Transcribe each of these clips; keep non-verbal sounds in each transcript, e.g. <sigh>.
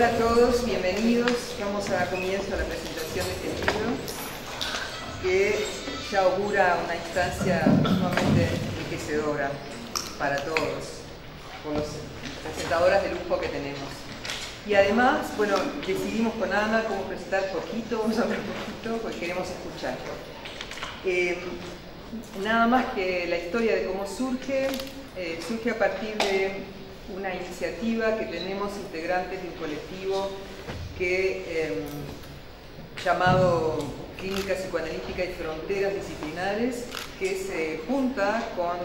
Hola a todos, bienvenidos. Vamos a dar comienzo a la presentación de este libro que ya augura una instancia sumamente enriquecedora para todos, por las presentadoras de lujo que tenemos. Y además, bueno, decidimos con Ana cómo presentar poquito, vamos a hablar poquito, porque queremos escuchar. Eh, nada más que la historia de cómo surge, eh, surge a partir de una iniciativa que tenemos integrantes de un colectivo que, em, llamado Clínica Psicoanalítica y Fronteras Disciplinares, que se junta con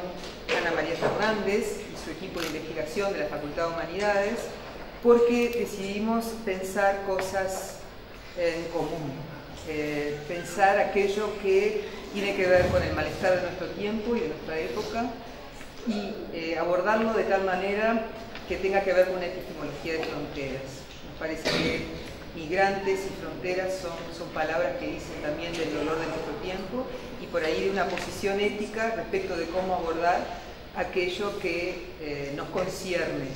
Ana María Fernández y su equipo de investigación de la Facultad de Humanidades, porque decidimos pensar cosas en común, eh, pensar aquello que tiene que ver con el malestar de nuestro tiempo y de nuestra época, y eh, abordarlo de tal manera que tenga que ver con una epistemología de fronteras. Nos parece que migrantes y fronteras son, son palabras que dicen también del dolor de nuestro tiempo y por ahí de una posición ética respecto de cómo abordar aquello que eh, nos concierne.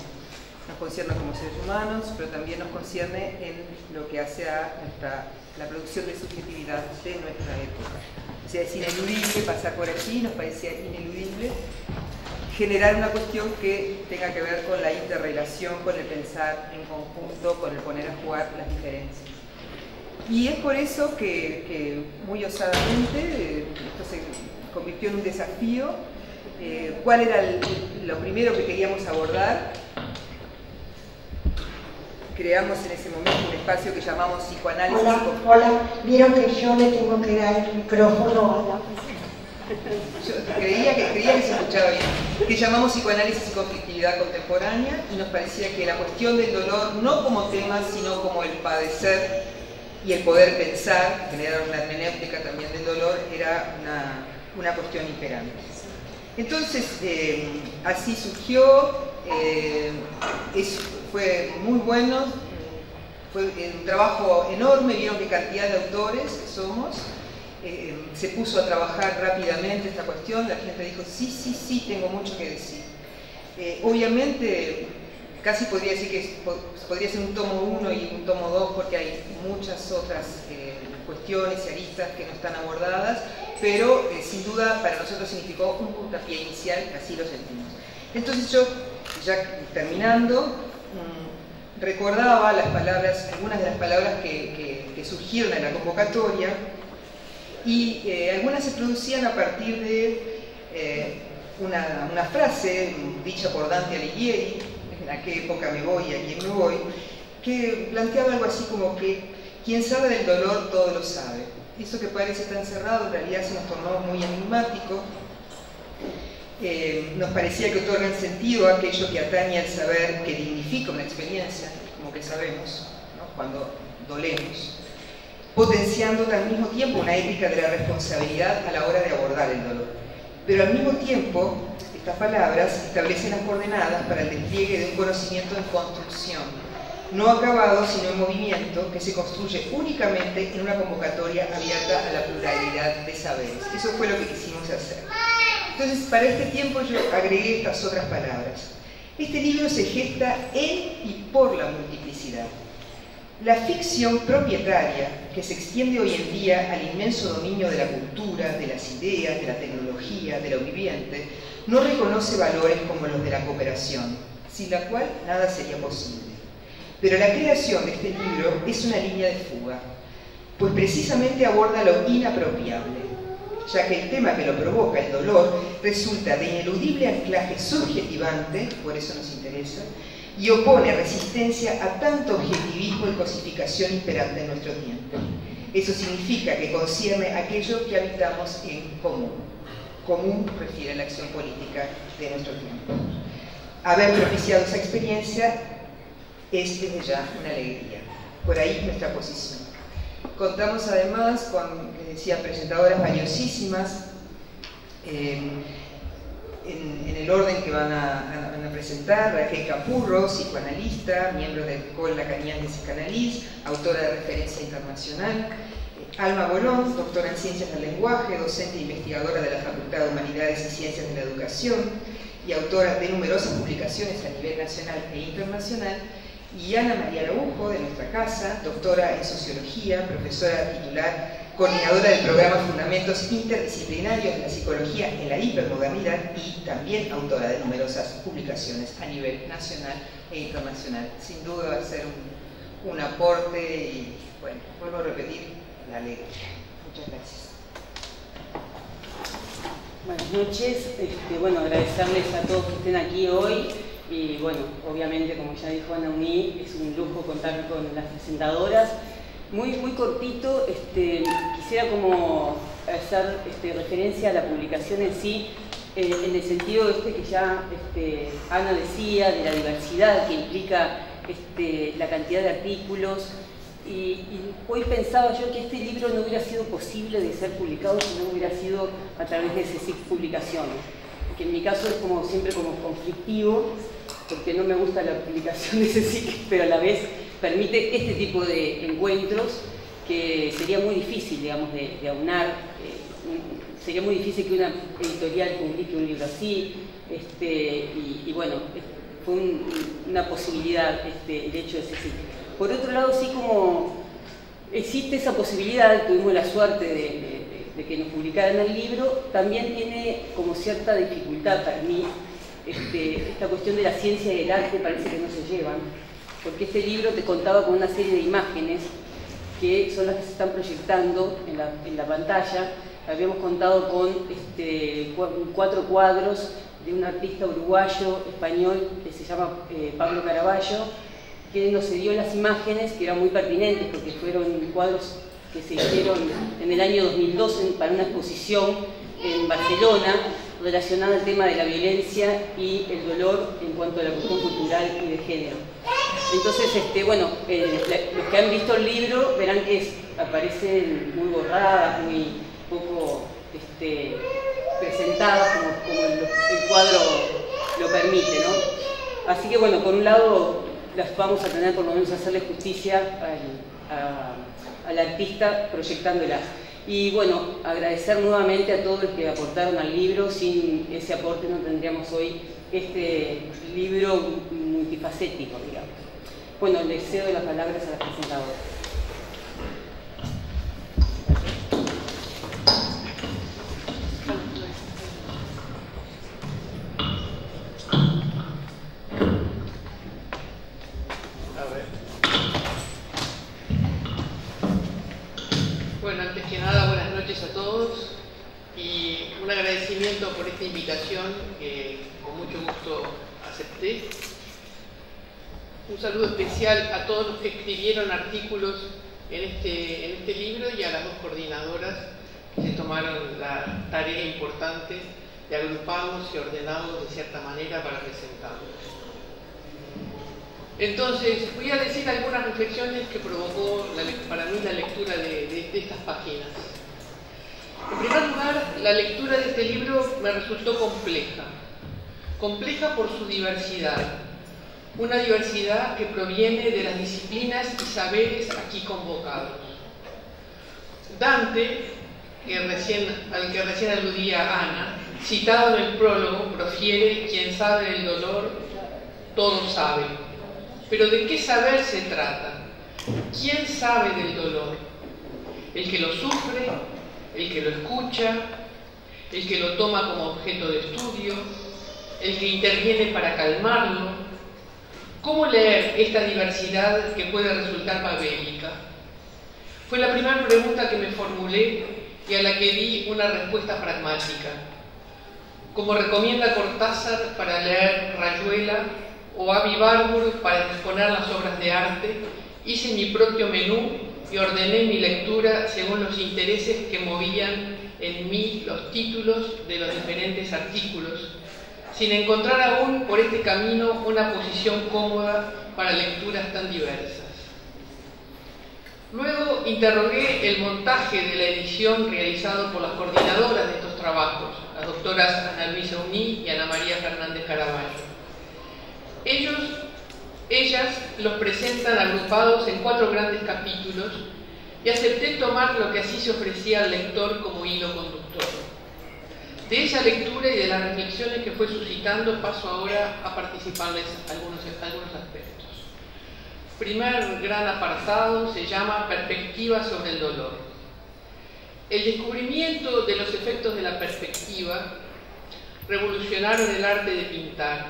Nos concierne como seres humanos, pero también nos concierne en lo que hace a nuestra, la producción de subjetividad de nuestra época. O sea, es ineludible pasar por aquí, nos parecía ineludible generar una cuestión que tenga que ver con la interrelación, con el pensar en conjunto, con el poner a jugar las diferencias. Y es por eso que, muy osadamente esto se convirtió en un desafío. Eh, ¿Cuál era lo primero que queríamos abordar? Creamos en ese momento un espacio que llamamos psicoanálisis. Hola, hola. Vieron que yo le tengo que dar el micrófono yo creía que, creía que se escuchaba bien, que llamamos psicoanálisis y conflictividad contemporánea y nos parecía que la cuestión del dolor, no como tema, sino como el padecer y el poder pensar, generar una hermenéutica también del dolor, era una, una cuestión imperante. Entonces, eh, así surgió, eh, fue muy bueno, fue un trabajo enorme, vieron qué cantidad de autores somos, eh, se puso a trabajar rápidamente esta cuestión, la gente dijo, sí, sí, sí, tengo mucho que decir. Eh, obviamente, casi podría decir que podría ser un tomo 1 y un tomo 2 porque hay muchas otras eh, cuestiones y aristas que no están abordadas, pero sin duda para nosotros significó un puntapié inicial, así lo sentimos. Entonces yo, ya terminando, mm, recordaba las palabras, algunas de las palabras que surgieron en la convocatoria, y algunas se producían a partir de eh, una, frase dicha por Dante Alighieri, en a qué época me voy y a quién me voy, que planteaba algo así como que quien sabe del dolor todo lo sabe. Eso que parece tan cerrado en realidad se nos tornó muy enigmático. Eh, nos parecía que otorgan sentido a aquello que atañe al saber que dignifica una experiencia, como que sabemos, cuando dolemos potenciando al mismo tiempo una ética de la responsabilidad a la hora de abordar el dolor. Pero al mismo tiempo, estas palabras establecen las coordenadas para el despliegue de un conocimiento en construcción, no acabado sino en movimiento, que se construye únicamente en una convocatoria abierta a la pluralidad de saberes. Eso fue lo que quisimos hacer. Entonces, para este tiempo yo agregué estas otras palabras. Este libro se gesta en y por la multiplicidad. La ficción propietaria, que se extiende hoy en día al inmenso dominio de la cultura, de las ideas, de la tecnología, de lo viviente, no reconoce valores como los de la cooperación, sin la cual nada sería posible. Pero la creación de este libro es una línea de fuga, pues precisamente aborda lo inapropiable, ya que el tema que lo provoca, el dolor, resulta de ineludible anclaje subjetivante, por eso nos interesa, y opone resistencia a tanto objetivismo y cosificación imperante en nuestro tiempo. Eso significa que concierne aquello que habitamos en común. Común refiere a la acción política de nuestro tiempo. Haber propiciado esa experiencia es desde ya una alegría. Por ahí nuestra posición. Contamos además con, les decía, presentadoras valiosísimas. Eh, en, el orden que van a, presentar, Raquel Capurro, psicoanalista, miembro del COL Lacanian de Psicanalís, autora de referencia internacional, eh, Alma Bolón, doctora en Ciencias del Lenguaje, docente e investigadora de la Facultad de Humanidades y Ciencias de la Educación y autora de numerosas publicaciones a nivel nacional e internacional, y Ana María Araujo, de nuestra casa, doctora en Sociología, profesora titular, coordinadora del programa Fundamentos Interdisciplinarios de la Psicología en la Hipermodernidad y también autora de numerosas publicaciones a nivel nacional e internacional. Sin duda va a ser un, aporte y, bueno, vuelvo a repetir, la ley. Muchas gracias. Buenas noches, este, bueno, agradecerles a todos que estén aquí hoy y bueno, obviamente como ya dijo Ana Uní, es un lujo contar con las presentadoras. Muy, muy cortito, este, quisiera como hacer este, referencia a la publicación en sí, eh, en el sentido este que ya este, Ana decía, de la diversidad que implica este, la cantidad de artículos, y, hoy pensaba yo que este libro no hubiera sido posible de ser publicado si no hubiera sido a través de CSIC Publicaciones, que en mi caso es como siempre como conflictivo, porque no me gusta la publicación de CSIC, <laughs> pero a la vez permite este tipo de encuentros que sería muy difícil, digamos, de, aunar. Eh, sería muy difícil que una editorial publique un libro así, este, y, bueno, fue una posibilidad este, el hecho de CSIC. Por otro lado, sí como existe esa posibilidad, tuvimos la suerte de, que nos publicaran el libro, también tiene como cierta dificultad para mí este, esta cuestión de la ciencia y el arte parece que no se llevan, porque este libro te contaba con una serie de imágenes que son las que se están proyectando en la, pantalla. Habíamos contado con este, cuatro cuadros de un artista uruguayo, español, que se llama eh, Pablo Caraballo, que nos dio las imágenes que eran muy pertinentes porque fueron cuadros que se hicieron en el año 2012 para una exposición en Barcelona relacionada al tema de la violencia y el dolor en cuanto a la cuestión cultural y de género. Entonces, este, bueno, eh, los que han visto el libro verán que aparecen muy borradas, muy poco este, presentadas como, el, cuadro lo permite, ¿no? Así que bueno, por un lado las vamos a tener por lo menos a hacerle justicia al, artista proyectándolas. Y bueno, agradecer nuevamente a todos los que aportaron al libro, sin ese aporte no tendríamos hoy este libro multifacético, digamos. Bueno, le cedo las palabras a las presentadoras. por esta invitación que con mucho gusto acepté. Un saludo especial a todos los que escribieron artículos en este, en este libro y a las dos coordinadoras que se tomaron la tarea importante de agruparlos y ordenarlos de cierta manera para presentarlos. Entonces, voy a decir algunas reflexiones que provocó para mí la lectura de estas páginas. En primer lugar, la lectura de este libro me resultó compleja. Compleja por su diversidad. Una diversidad que proviene de las disciplinas y saberes aquí convocados. Dante, al que recién aludía Ana, citado en el prólogo, profiere, quien sabe el dolor, todo sabe. Pero ¿de qué saber se trata? ¿Quién sabe del dolor? ¿El que lo sufre el que lo escucha, el que lo toma como objeto de estudio, el que interviene para calmarlo. ¿Cómo leer esta diversidad que puede resultar babélica? Fue la primera pregunta que me formulé y a la que di una respuesta pragmática. Como recomienda Cortázar para leer Rayuela o Avi Barbour para exponer las obras de arte, hice mi propio menú y ordené mi lectura según los intereses que movían en mí los títulos de los diferentes artículos, sin encontrar aún por este camino una posición cómoda para lecturas tan diversas. Luego interrogué el montaje de la edición realizado por las coordinadoras de estos trabajos, las doctoras Ana Luisa Uní y Ana María Fernández Caraballo. Ellos ellas los presentan agrupados en cuatro grandes capítulos y acepté tomar lo que así se ofrecía al lector como hilo conductor. De esa lectura y de las reflexiones que fue suscitando paso ahora a participarles algunos, algunos aspectos. primer gran apartado se llama Perspectiva sobre el dolor. El descubrimiento de los efectos de la perspectiva revolucionaron el arte de pintar.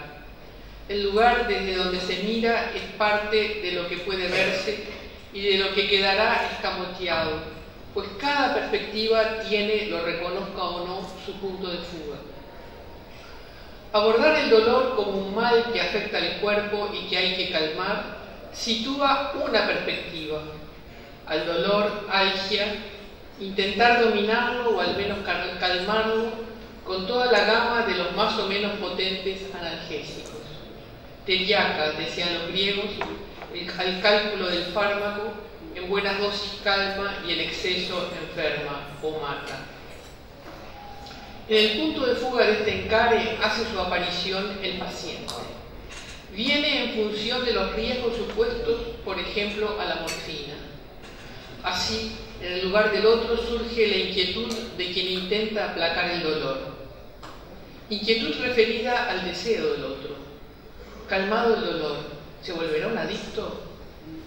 El lugar desde donde se mira es parte de lo que puede verse y de lo que quedará escamoteado, pues cada perspectiva tiene, lo reconozca o no, su punto de fuga. Abordar el dolor como un mal que afecta al cuerpo y que hay que calmar sitúa una perspectiva. Al dolor, algia, intentar dominarlo o al menos calmarlo con toda la gama de los más o menos potentes analgésicos. Teriaca, decían los griegos, el, cálculo del fármaco, en buenas dosis calma y en exceso enferma o mata. En el punto de fuga de este encare hace su aparición el paciente viene en función de los riesgos supuestos, por ejemplo, a la morfina. Así, en el lugar del otro surge la inquietud de quien intenta aplacar el dolor. Inquietud referida al deseo del otro. Calmado el dolor, ¿se volverá un adicto?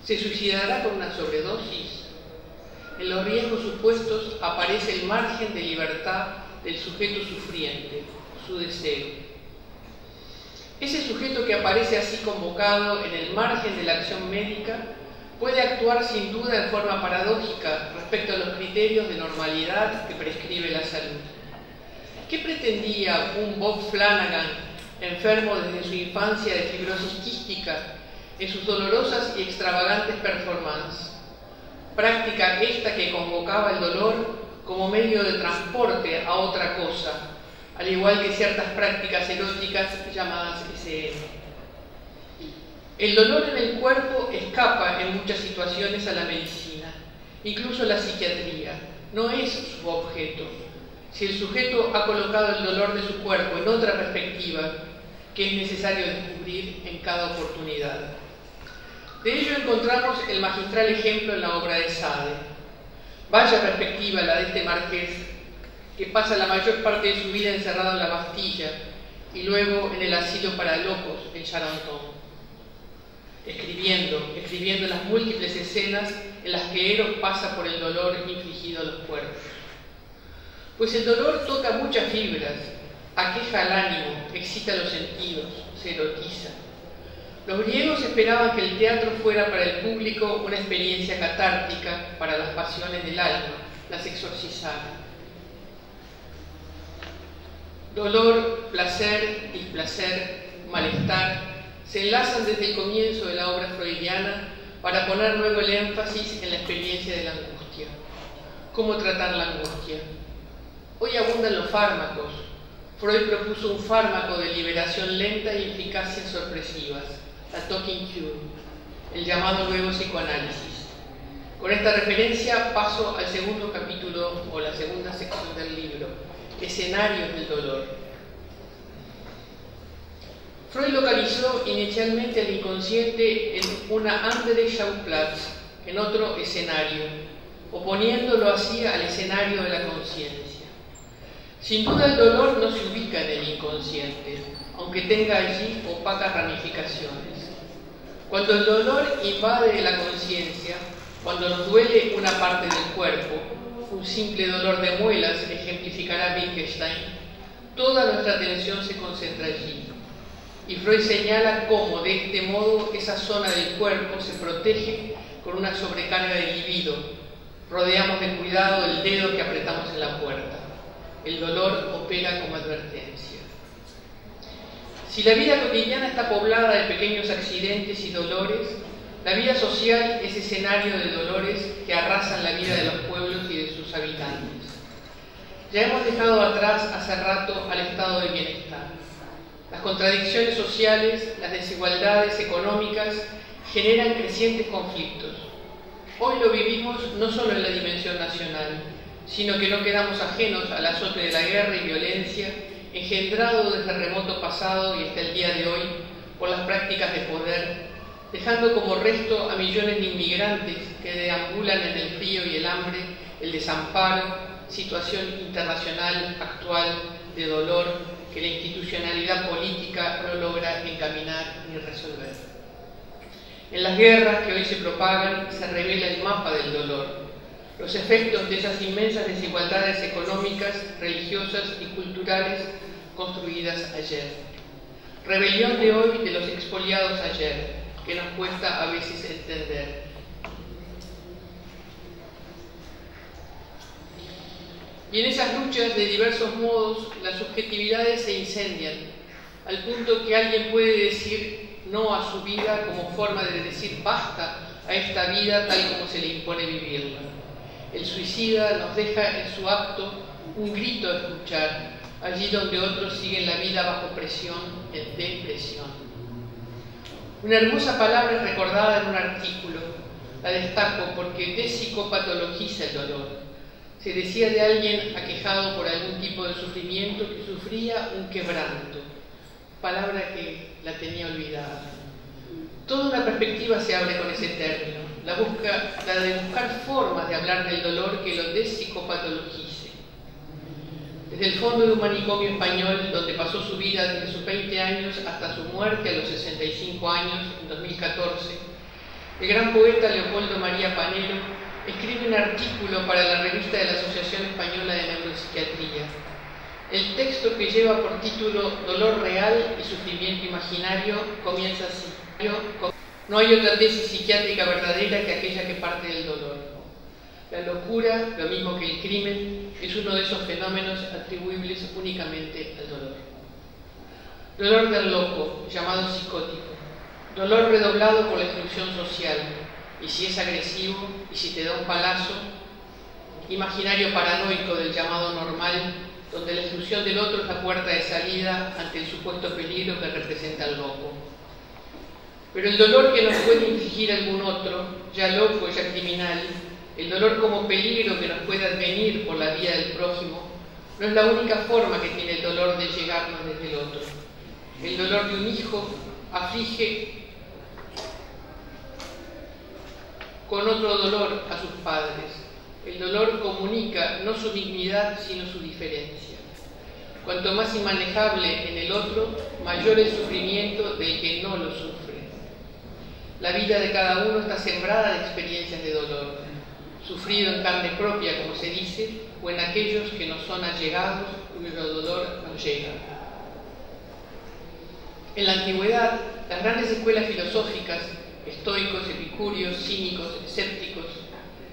¿Se suicidará con una sobredosis? En los riesgos supuestos aparece el margen de libertad del sujeto sufriente, su deseo. Ese sujeto que aparece así convocado en el margen de la acción médica puede actuar sin duda en forma paradójica respecto a los criterios de normalidad que prescribe la salud. ¿Qué pretendía un Bob Flanagan, enfermo desde su infancia de fibrosis quística, en sus dolorosas y extravagantes performances? Práctica esta que convocaba el dolor como medio de transporte a otra cosa, al igual que ciertas prácticas eróticas llamadas SM. El dolor en el cuerpo escapa en muchas situaciones a la medicina, incluso la psiquiatría, no es su objeto. Si el sujeto ha colocado el dolor de su cuerpo en otra perspectiva, que es necesario descubrir en cada oportunidad. De ello encontramos el magistral ejemplo en la obra de Sade. Vaya perspectiva la de este marqués que pasa la mayor parte de su vida encerrado en la Bastilla y luego en el asilo para locos en Charenton, escribiendo, escribiendo las múltiples escenas en las que Eros pasa por el dolor infligido a los cuerpos. Pues el dolor toca muchas fibras, aqueja al ánimo, excita los sentidos, se erotiza. Los griegos esperaban que el teatro fuera para el público una experiencia catártica para las pasiones del alma, las exorcizara. Dolor, placer, displacer, malestar se enlazan desde el comienzo de la obra freudiana para poner luego el énfasis en la experiencia de la angustia. ¿Cómo tratar la angustia? Hoy abundan los fármacos. Freud propuso un fármaco de liberación lenta y eficacia sorpresivas, la talking cure, el llamado nuevo psicoanálisis. Con esta referencia paso al segundo capítulo o la segunda sección del libro, escenarios del dolor. Freud localizó inicialmente el inconsciente en una Andere Schauplatz, en otro escenario, oponiéndolo así al escenario de la conciencia. Sin duda el dolor no se ubica en el inconsciente, aunque tenga allí opacas ramificaciones. Cuando el dolor invade la conciencia, cuando nos duele una parte del cuerpo, un simple dolor de muelas, ejemplificará Wittgenstein, toda nuestra atención se concentra allí. Y Freud señala cómo de este modo esa zona del cuerpo se protege con una sobrecarga de libido. Rodeamos de cuidado el dedo que apretamos en la puerta. El dolor opera como advertencia. Si la vida cotidiana está poblada de pequeños accidentes y dolores, la vida social es escenario de dolores que arrasan la vida de los pueblos y de sus habitantes. Ya hemos dejado atrás hace rato al estado de bienestar. Las contradicciones sociales, las desigualdades económicas generan crecientes conflictos. Hoy lo vivimos no solo en la dimensión nacional, sino que no quedamos ajenos al azote de la guerra y violencia engendrado desde remoto pasado y hasta el día de hoy por las prácticas de poder dejando como resto a millones de inmigrantes que deambulan en el frío y el hambre, el desamparo, situación internacional actual de dolor que la institucionalidad política no logra encaminar ni resolver. En las guerras que hoy se propagan se revela el mapa del dolor, los efectos de esas inmensas desigualdades económicas, religiosas y culturales construidas ayer. Rebelión de hoy de los expoliados ayer, que nos cuesta a veces entender. Y en esas luchas de diversos modos las subjetividades se incendian, al punto que alguien puede decir no a su vida como forma de decir basta a esta vida tal como se le impone vivirla. El suicida nos deja en su acto un grito a escuchar, allí donde otros siguen la vida bajo presión, en depresión. Una hermosa palabra recordada en un artículo, la destaco porque despsicopatologiza el dolor. Se decía de alguien aquejado por algún tipo de sufrimiento que sufría un quebranto, palabra que la tenía olvidada. Toda una perspectiva se abre con ese término, la, busca, la de buscar formas de hablar del dolor que lo despsicopatologice. Desde el fondo de un manicomio español, donde pasó su vida desde sus 20 años hasta su muerte a los 65 años, en 2014, el gran poeta Leopoldo María Panero escribe un artículo para la revista de la Asociación Española de Neuropsiquiatría. El texto que lleva por título Dolor real y sufrimiento imaginario comienza así. No hay otra tesis psiquiátrica verdadera que aquella que parte del dolor. La locura, lo mismo que el crimen, es uno de esos fenómenos atribuibles únicamente al dolor. Dolor del loco, llamado psicótico. Dolor redoblado por la exclusión social. Y si es agresivo, y si te da un palazo, imaginario paranoico del llamado normal, donde la exclusión del otro es la puerta de salida ante el supuesto peligro que representa el loco. Pero el dolor que nos puede infligir algún otro, ya loco, ya criminal, el dolor como peligro que nos puede advenir por la vía del prójimo, no es la única forma que tiene el dolor de llegarnos desde el otro. El dolor de un hijo aflige con otro dolor a sus padres. El dolor comunica no su dignidad, sino su diferencia. Cuanto más inmanejable en el otro, mayor el sufrimiento del que no lo sufre. La vida de cada uno está sembrada de experiencias de dolor, sufrido en carne propia, como se dice, o en aquellos que nos son allegados, cuyo dolor nos llega. En la antigüedad, las grandes escuelas filosóficas, estoicos, epicúreos, cínicos, escépticos,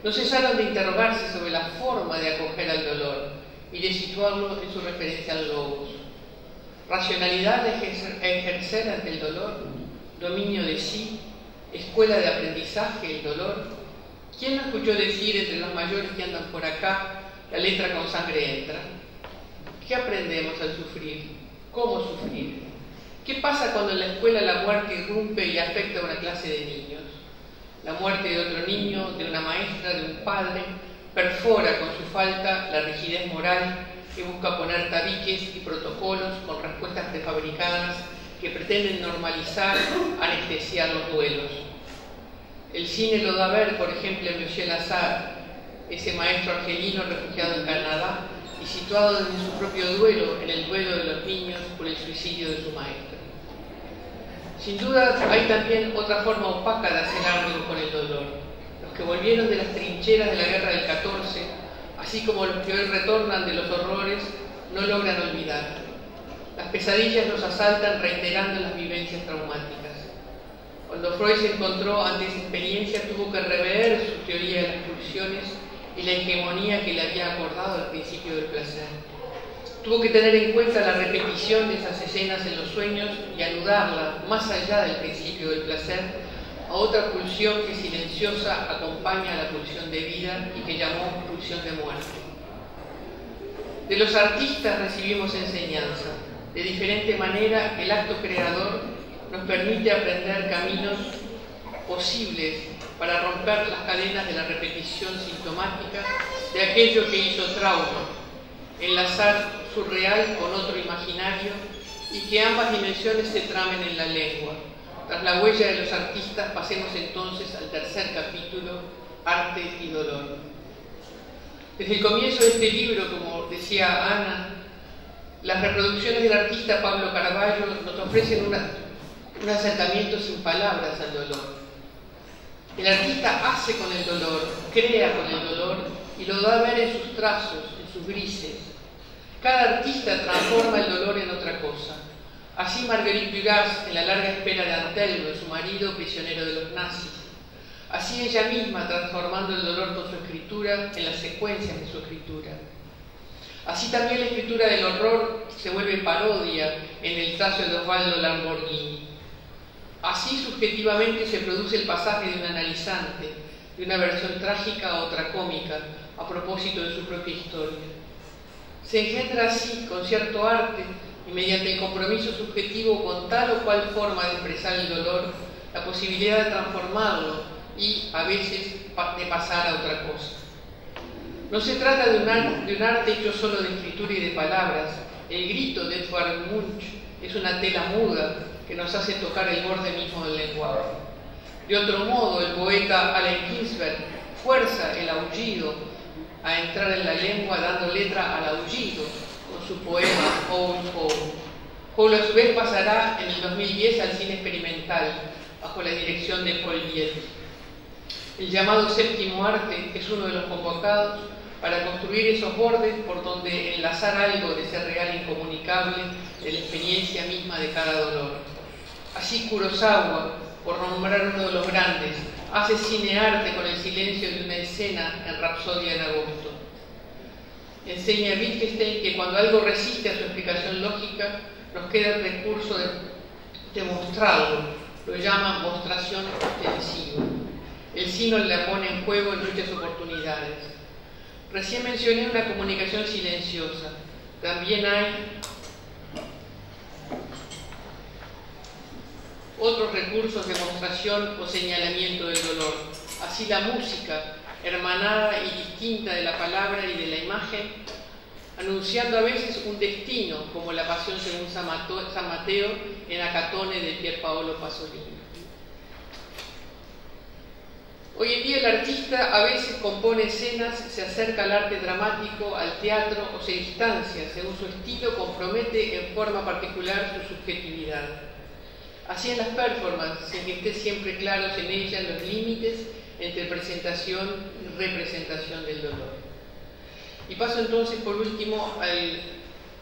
no cesaron de interrogarse sobre la forma de acoger al dolor y de situarlo en su referencia al logos. Racionalidad de ejercer ante el dolor, dominio de sí, escuela de aprendizaje, el dolor. ¿Quién no escuchó decir entre los mayores que andan por acá, la letra con sangre entra? ¿Qué aprendemos al sufrir? ¿Cómo sufrir? ¿Qué pasa cuando en la escuela la muerte irrumpe y afecta a una clase de niños? La muerte de otro niño, de una maestra, de un padre, perfora con su falta la rigidez moral que busca poner tabiques y protocolos con respuestas prefabricadas que pretenden normalizar, anestesiar los duelos. El cine lo da a ver, por ejemplo, Michel Azar, ese maestro argelino refugiado en Canadá y situado desde su propio duelo, en el duelo de los niños por el suicidio de su maestro. Sin duda hay también otra forma opaca de hacer algo con el dolor. Los que volvieron de las trincheras de la guerra del 14, así como los que hoy retornan de los horrores, no logran olvidar. Las pesadillas nos asaltan reiterando las vivencias traumáticas. Cuando Freud se encontró ante esa experiencia, tuvo que rever su teoría de las pulsiones y la hegemonía que le había acordado al principio del placer. Tuvo que tener en cuenta la repetición de esas escenas en los sueños y anudarla, más allá del principio del placer, a otra pulsión que silenciosa acompaña a la pulsión de vida y que llamó pulsión de muerte. De los artistas recibimos enseñanza, de diferente manera, el acto creador nos permite aprender caminos posibles para romper las cadenas de la repetición sintomática de aquello que hizo trauma, enlazar su real con otro imaginario y que ambas dimensiones se tramen en la lengua. Tras la huella de los artistas, pasemos entonces al tercer capítulo, Arte y Dolor. Desde el comienzo de este libro, como decía Ana, las reproducciones del artista Pablo Caravaggio nos ofrecen un acercamiento sin palabras al dolor. El artista hace con el dolor, crea con el dolor y lo da a ver en sus trazos, en sus grises. Cada artista transforma el dolor en otra cosa. Así Marguerite Dugas en la larga espera de Antelmo, su marido prisionero de los nazis. Así ella misma transformando el dolor con su escritura en las secuencias de su escritura. Así también la escritura del horror se vuelve parodia en el trazo de Osvaldo Lamborghini. Así subjetivamente se produce el pasaje de un analizante, de una versión trágica a otra cómica, a propósito de su propia historia. Se engendra así, con cierto arte y mediante el compromiso subjetivo con tal o cual forma de expresar el dolor, la posibilidad de transformarlo y, a veces, de pasar a otra cosa. No se trata de un, arte, hecho solo de escritura y de palabras. El grito de Edvard Munch es una tela muda que nos hace tocar el borde mismo del lenguaje. De otro modo, el poeta Allen Ginsberg fuerza el aullido a entrar en la lengua dando letra al aullido con su poema Owl Owl. Hole a su vez pasará en el 2010 al cine experimental bajo la dirección de Paul Viet. El llamado séptimo arte es uno de los convocados para construir esos bordes por donde enlazar algo de ser real incomunicable de la experiencia misma de cada dolor. Así Kurosawa, por nombrar uno de los grandes, hace cinearte con el silencio de una escena en Rapsodia en agosto. Enseña a Wittgenstein que cuando algo resiste a su explicación lógica, nos queda el recurso de, demostrarlo, lo llama mostración ostensiva. El sino la pone en juego en muchas oportunidades. Recién mencioné una comunicación silenciosa. También hay otros recursos de mostración o señalamiento del dolor. Así la música, hermanada y distinta de la palabra y de la imagen, anunciando a veces un destino, como la pasión según San Mateo en Acatone de Pier Paolo Pasolini. Hoy en día el artista a veces compone escenas, se acerca al arte dramático, al teatro o se distancia, según su estilo, compromete en forma particular su subjetividad. Así en las performances, sin que esté siempre claros en ellas los límites entre presentación y representación del dolor. Y paso entonces por último al,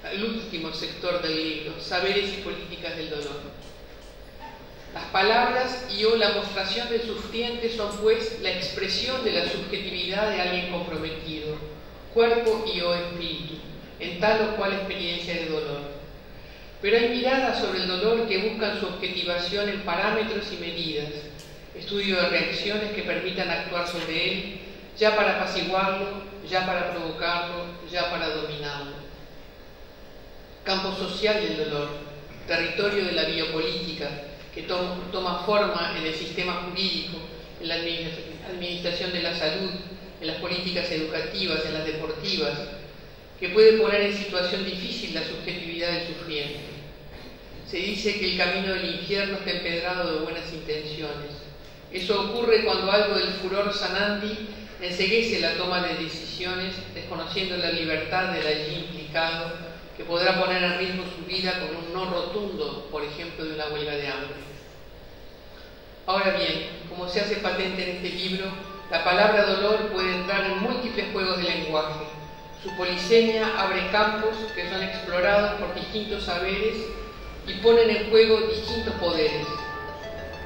al último sector del libro, saberes y políticas del dolor. Las palabras y o la mostración del sufriente son pues la expresión de la subjetividad de alguien comprometido, cuerpo y o espíritu, en tal o cual experiencia de dolor. Pero hay miradas sobre el dolor que buscan su objetivación en parámetros y medidas, estudio de reacciones que permitan actuar sobre él, ya para apaciguarlo, ya para provocarlo, ya para dominarlo. Campo social del dolor, territorio de la biopolítica, que toma forma en el sistema jurídico, en la administración de la salud, en las políticas educativas, en las deportivas, que puede poner en situación difícil la subjetividad del sufriente. Se dice que el camino del infierno está empedrado de buenas intenciones. Eso ocurre cuando algo del furor sanandi enseguece la toma de decisiones, desconociendo la libertad del allí implicado, que podrá poner en riesgo su vida con un no rotundo, por ejemplo, de una huelga de hambre. Ahora bien, como se hace patente en este libro, la palabra dolor puede entrar en múltiples juegos de lenguaje. Su polisemia abre campos que son explorados por distintos saberes y ponen en juego distintos poderes.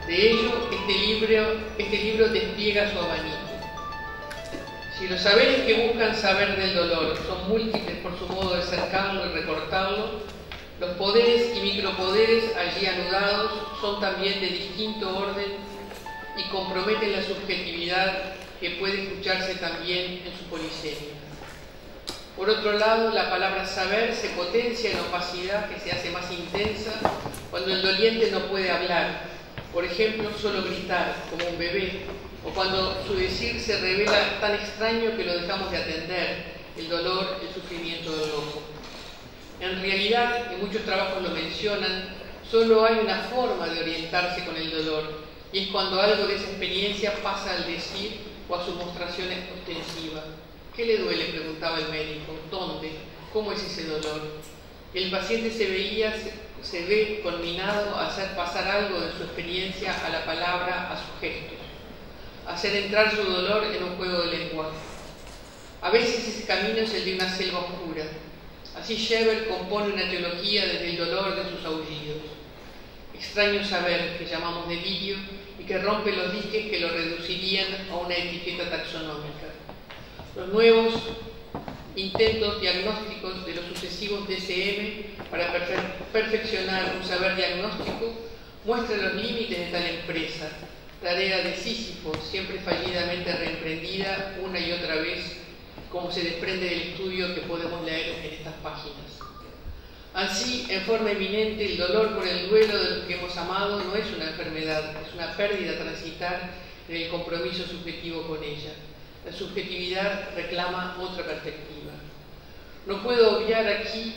De ello, este libro, este libro despliega su abanico. Si los saberes que buscan saber del dolor. Son múltiples por su modo de cercarlo y recortarlo, los poderes y micropoderes allí anudados son también de distinto orden y comprometen la subjetividad que puede escucharse también en su polisemia. Por otro lado, la palabra saber se potencia en opacidad que se hace más intensa cuando el doliente no puede hablar, por ejemplo, solo gritar, como un bebé, o cuando su decir se revela tan extraño que lo dejamos de atender, el dolor, el sufrimiento del ojo. En realidad, y muchos trabajos lo mencionan, solo hay una forma de orientarse con el dolor, y es cuando algo de esa experiencia pasa al decir o a su mostración ostensiva. ¿Qué le duele? preguntaba el médico. ¿Dónde? ¿Cómo es ese dolor? El paciente se veía, se ve conminado a hacer pasar algo de su experiencia a la palabra, a su gesto. Hacer entrar su dolor en un juego de lenguaje. A veces ese camino es el de una selva oscura. Así Sheber compone una teología desde el dolor de sus aullidos. Extraño saber que llamamos delirio y que rompe los diques que lo reducirían a una etiqueta taxonómica. Los nuevos intentos diagnósticos de los sucesivos DSM para perfeccionar un saber diagnóstico muestran los límites de tal empresa, tarea de Sísifo, siempre fallidamente reemprendida una y otra vez, como se desprende del estudio que podemos leer en estas páginas. Así, en forma eminente, el dolor por el duelo de los que hemos amado no es una enfermedad, es una pérdida transitar en el compromiso subjetivo con ella. La subjetividad reclama otra perspectiva. No puedo obviar aquí,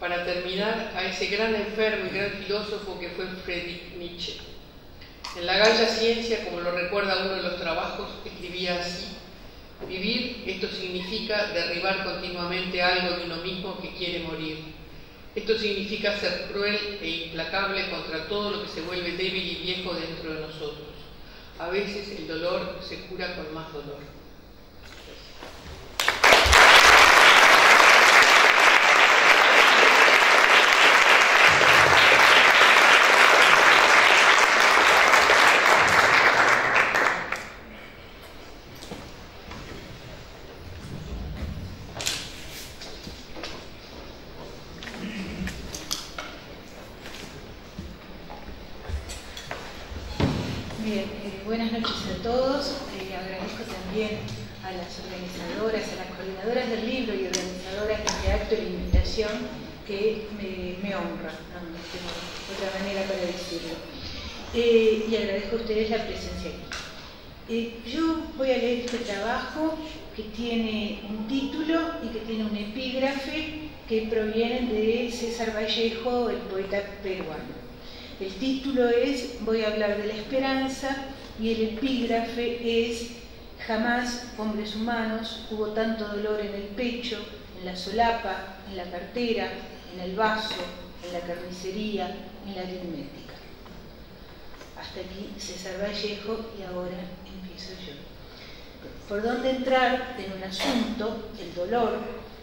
para terminar, a ese gran enfermo y gran filósofo que fue Friedrich Nietzsche. En la Galla Ciencia, como lo recuerda uno de los trabajos, escribía así, vivir, esto significa derribar continuamente algo de uno mismo que quiere morir. Esto significa ser cruel e implacable contra todo lo que se vuelve débil y viejo dentro de nosotros. A veces el dolor se cura con más dolor. Peruano. El título es Voy a hablar de la esperanza y el epígrafe es Jamás, hombres humanos, hubo tanto dolor en el pecho, en la solapa, en la cartera, en el vaso, en la carnicería, en la aritmética. Hasta aquí César Vallejo y ahora empiezo yo. ¿Por dónde entrar en un asunto, el dolor,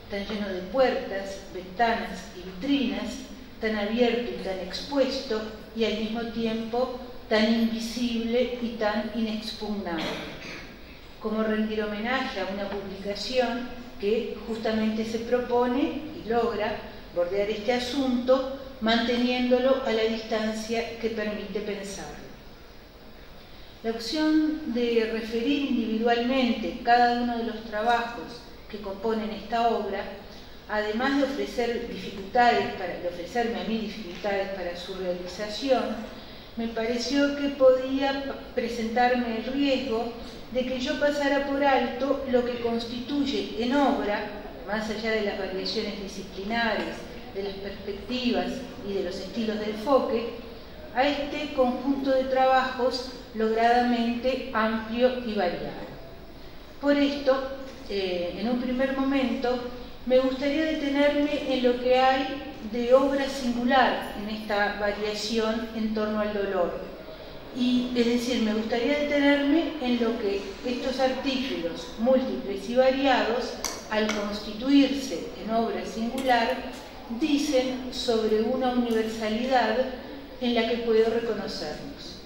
tan lleno de puertas, ventanas y vitrinas, tan abierto y tan expuesto y al mismo tiempo tan invisible y tan inexpugnable. Como rendir homenaje a una publicación que justamente se propone y logra bordear este asunto manteniéndolo a la distancia que permite pensarlo. La opción de referir individualmente cada uno de los trabajos que componen esta obra, además de ofrecer dificultades para, de ofrecerme a mí dificultades para su realización, me pareció que podía presentarme el riesgo de que yo pasara por alto lo que constituye en obra, más allá de las variaciones disciplinares, de las perspectivas y de los estilos de enfoque, a este conjunto de trabajos logradamente amplio y variado. Por esto, eh, en un primer momento, me gustaría detenerme en lo que hay de obra singular en esta variación en torno al dolor. Y es decir, me gustaría detenerme en lo que estos artículos múltiples y variados, al constituirse en obra singular, dicen sobre una universalidad en la que puedo reconocernos.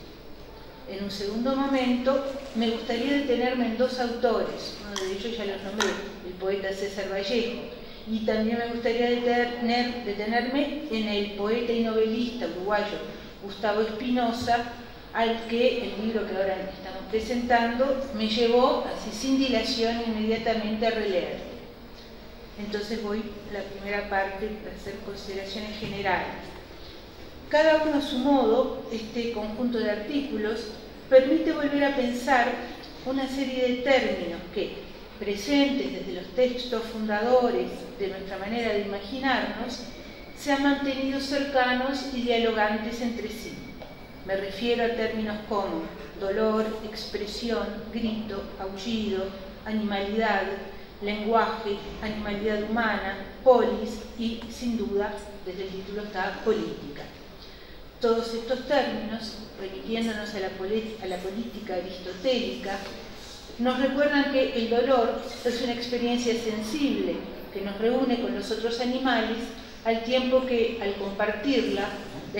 En un segundo momento, me gustaría detenerme en dos autores, uno de ellos ya los nombré, el poeta César Vallejo, y también me gustaría detenerme en el poeta y novelista uruguayo Gustavo Espinosa, al que el libro que ahora estamos presentando me llevó, así sin dilación, inmediatamente a releer. Entonces voy a la primera parte para hacer consideraciones generales. Cada uno a su modo, este conjunto de artículos permite volver a pensar una serie de términos que, presentes desde los textos fundadores de nuestra manera de imaginarnos, se han mantenido cercanos y dialogantes entre sí. Me refiero a términos como dolor, expresión, grito, aullido, animalidad, lenguaje, animalidad humana, polis y, sin duda, desde el título está política. Todos estos términos, remitiéndonos a la, a la política aristotélica, nos recuerdan que el dolor es una experiencia sensible que nos reúne con los otros animales al tiempo que al compartirla, la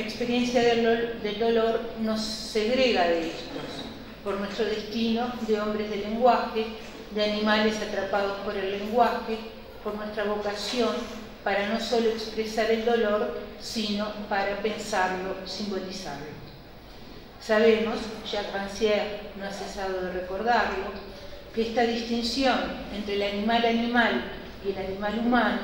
experiencia del dolor nos segrega de estos por nuestro destino de hombres de lenguaje, de animales atrapados por el lenguaje, por nuestra vocación para no solo expresar el dolor, sino para pensarlo, simbolizarlo. Sabemos, Jacques Rancière no ha cesado de recordarlo, que esta distinción entre el animal animal y el animal humano,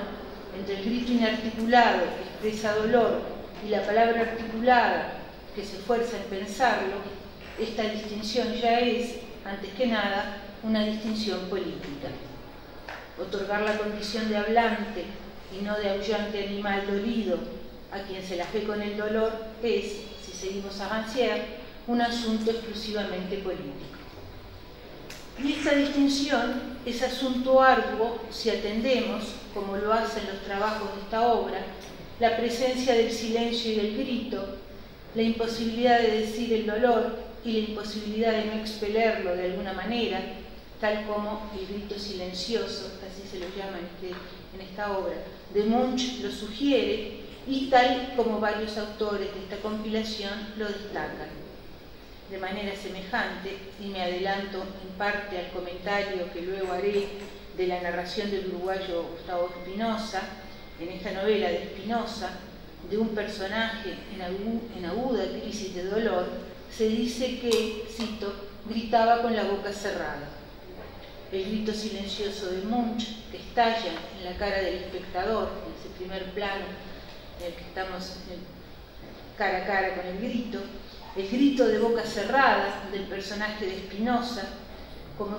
entre el grito inarticulado que expresa dolor y la palabra articulada que se esfuerza en pensarlo, esta distinción ya es, antes que nada, una distinción política. Otorgar la condición de hablante y no de aullante animal dolido a quien se la fe con el dolor es, si seguimos a Rancière, un asunto exclusivamente político. Y esta distinción es asunto arduo si atendemos, como lo hacen los trabajos de esta obra, la presencia del silencio y del grito, la imposibilidad de decir el dolor y la imposibilidad de no expelerlo de alguna manera, tal como el grito silencioso, así se lo llama en, este, esta obra, de Munch lo sugiere y tal como varios autores de esta compilación lo destacan de manera semejante, y me adelanto en parte al comentario que luego haré de la narración del uruguayo Gustavo Espinosa, en esta novela de Espinosa, de un personaje en, aguda crisis de dolor, se dice que, cito, gritaba con la boca cerrada. El grito silencioso de Munch, que estalla en la cara del espectador, en ese primer plano en el que estamos cara a cara con el grito, el grito de boca cerrada del personaje de Spinoza, como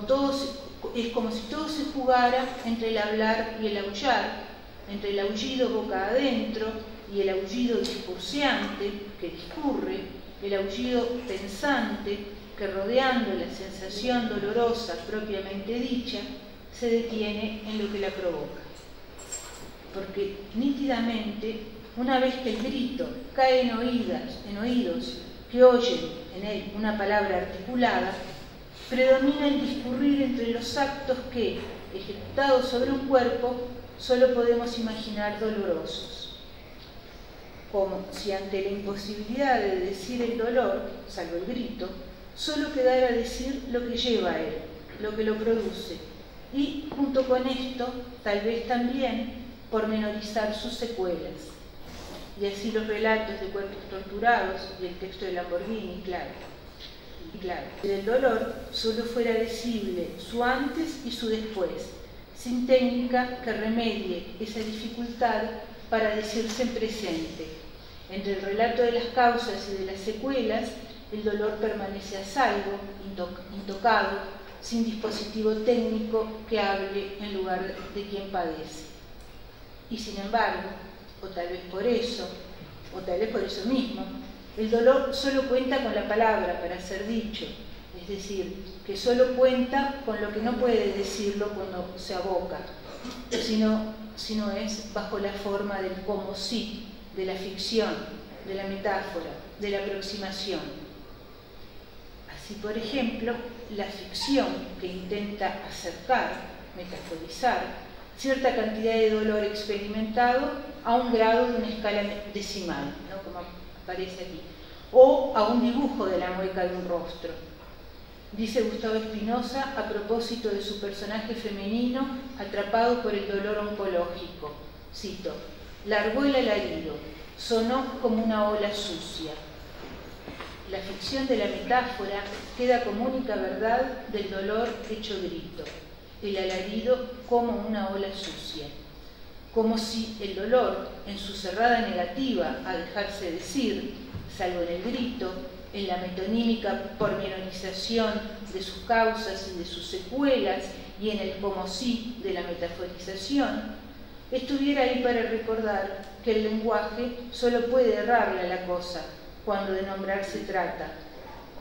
es como si todo se jugara entre el hablar y el aullar, entre el aullido boca adentro y el aullido discursiante que discurre, el aullido pensante que rodeando la sensación dolorosa propiamente dicha, se detiene en lo que la provoca. Porque nítidamente, una vez que el grito cae en, oídas, en oídos que oyen en él una palabra articulada, predomina el discurrir entre los actos que, ejecutados sobre un cuerpo, solo podemos imaginar dolorosos. Como si ante la imposibilidad de decir el dolor, salvo el grito, solo quedara decir lo que lleva a él, lo que lo produce, y junto con esto, tal vez también, pormenorizar sus secuelas y así los relatos de cuerpos torturados y el texto de Lamborghini, claro. Claro, del dolor solo fuera decible su antes y su después, sin técnica que remedie esa dificultad para decirse en presente. Entre el relato de las causas y de las secuelas, el dolor permanece a salvo, intocado, sin dispositivo técnico que hable en lugar de quien padece. Y sin embargo, o tal vez por eso, o tal vez por eso mismo, el dolor solo cuenta con la palabra para ser dicho, es decir, que solo cuenta con lo que no puede decirlo cuando se aboca, sino, sino es bajo la forma del como sí, de la ficción, de la metáfora, de la aproximación. Así, por ejemplo, la ficción que intenta acercar, metaforizar, cierta cantidad de dolor experimentado a un grado de una escala decimal, como aparece aquí, o a un dibujo de la mueca de un rostro. Dice Gustavo Espinosa a propósito de su personaje femenino atrapado por el dolor oncológico. Cito, largó el alarido, sonó como una ola sucia. La ficción de la metáfora queda como única verdad del dolor hecho grito el alarido como una ola sucia, como si el dolor, en su cerrada negativa a dejarse decir, salvo en el grito, en la metonímica pormenorización de sus causas y de sus secuelas y en el como sí de la metaforización, estuviera ahí para recordar que el lenguaje solo puede errarle a la cosa cuando de nombrar se trata,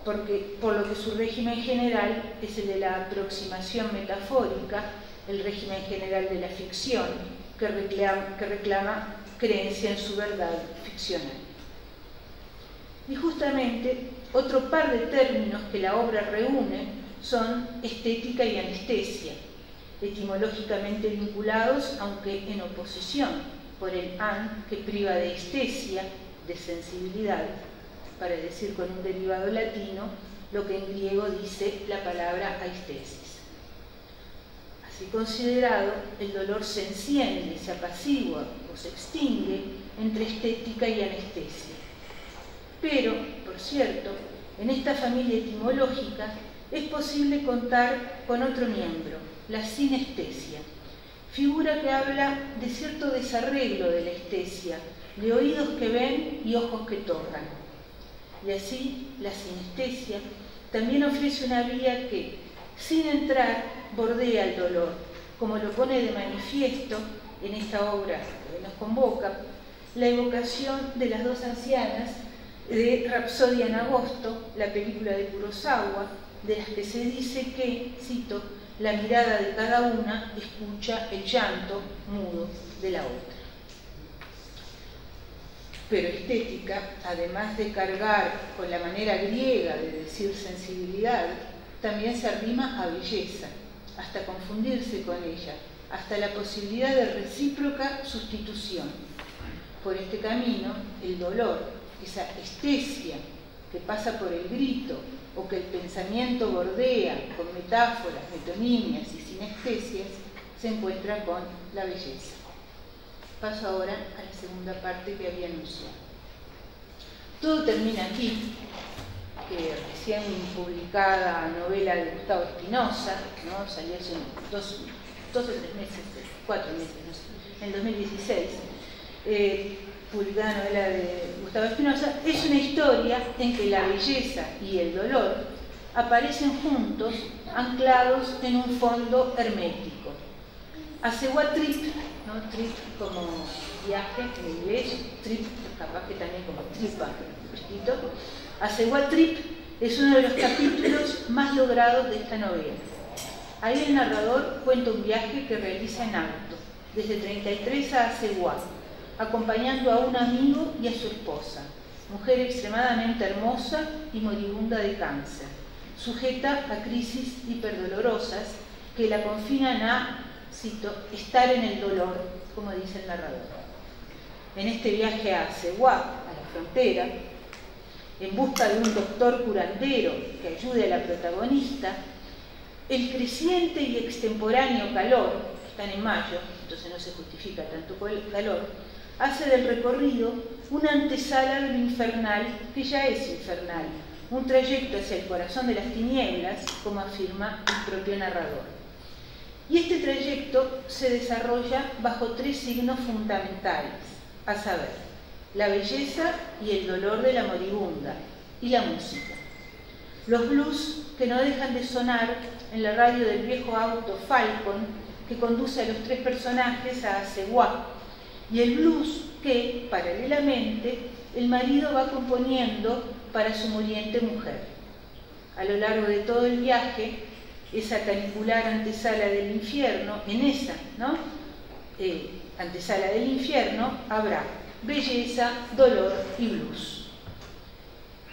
porque, por lo que su régimen general es el de la aproximación metafórica, el régimen general de la ficción, que reclama, que reclama creencia en su verdad ficcional. Y justamente otro par de términos que la obra reúne son estética y anestesia, etimológicamente vinculados, aunque en oposición, por el an que priva de estesia, de sensibilidad, para decir con un derivado latino lo que en griego dice la palabra aistesis. Así considerado, el dolor se enciende, se apacigua o se extingue entre estética y anestesia. Pero, por cierto, en esta familia etimológica es posible contar con otro miembro, la sinestesia, figura que habla de cierto desarreglo de la estesia, de oídos que ven y ojos que tocan. Y así la sinestesia también ofrece una vía que, sin entrar, bordea el dolor, como lo pone de manifiesto en esta obra que nos convoca, la evocación de las dos ancianas de Rapsodia en agosto, la película de Kurosawa, de las que se dice que, cito, la mirada de cada una escucha el llanto mudo de la otra. Pero estética, además de cargar con la manera griega de decir sensibilidad, también se arrima a belleza, hasta confundirse con ella, hasta la posibilidad de recíproca sustitución. Por este camino, el dolor, esa estesia que pasa por el grito o que el pensamiento bordea con metáforas, metonimias y sinestesias, se encuentra con la belleza. Paso ahora a la segunda parte que había anunciado. Todo termina aquí, que recién publicada novela de Gustavo Espinosa, ¿no? salió hace dos, dos o tres meses, cuatro meses, no sé, en 2016. Eh, publicada novela de Gustavo Espinosa, es una historia en que la belleza y el dolor aparecen juntos, anclados en un fondo hermético. Asegua trip, ¿no? trip como viaje en inglés, trip capaz que también como tripa, Asegua trip es uno de los capítulos más logrados de esta novela. Ahí el narrador cuenta un viaje que realiza en auto, desde 33 a Asegua, acompañando a un amigo y a su esposa, mujer extremadamente hermosa y moribunda de cáncer, sujeta a crisis hiperdolorosas que la confinan a, cito, estar en el dolor, como dice el narrador. En este viaje a Ceguá, a la frontera, en busca de un doctor curandero que ayude a la protagonista, el creciente y extemporáneo calor, están en mayo, entonces no se justifica tanto calor, hace del recorrido una antesala de lo infernal que ya es infernal, un trayecto hacia el corazón de las tinieblas, como afirma el propio narrador. Y este trayecto se desarrolla bajo tres signos fundamentales, a saber, la belleza y el dolor de la moribunda y la música. Los blues que no dejan de sonar en la radio del viejo auto Falcon que conduce a los tres personajes a Aseguá, y el blues que, paralelamente, el marido va componiendo para su muriente mujer. A lo largo de todo el viaje, esa canicular antesala del infierno, en esa ¿no? Eh, antesala del infierno habrá belleza, dolor y blues.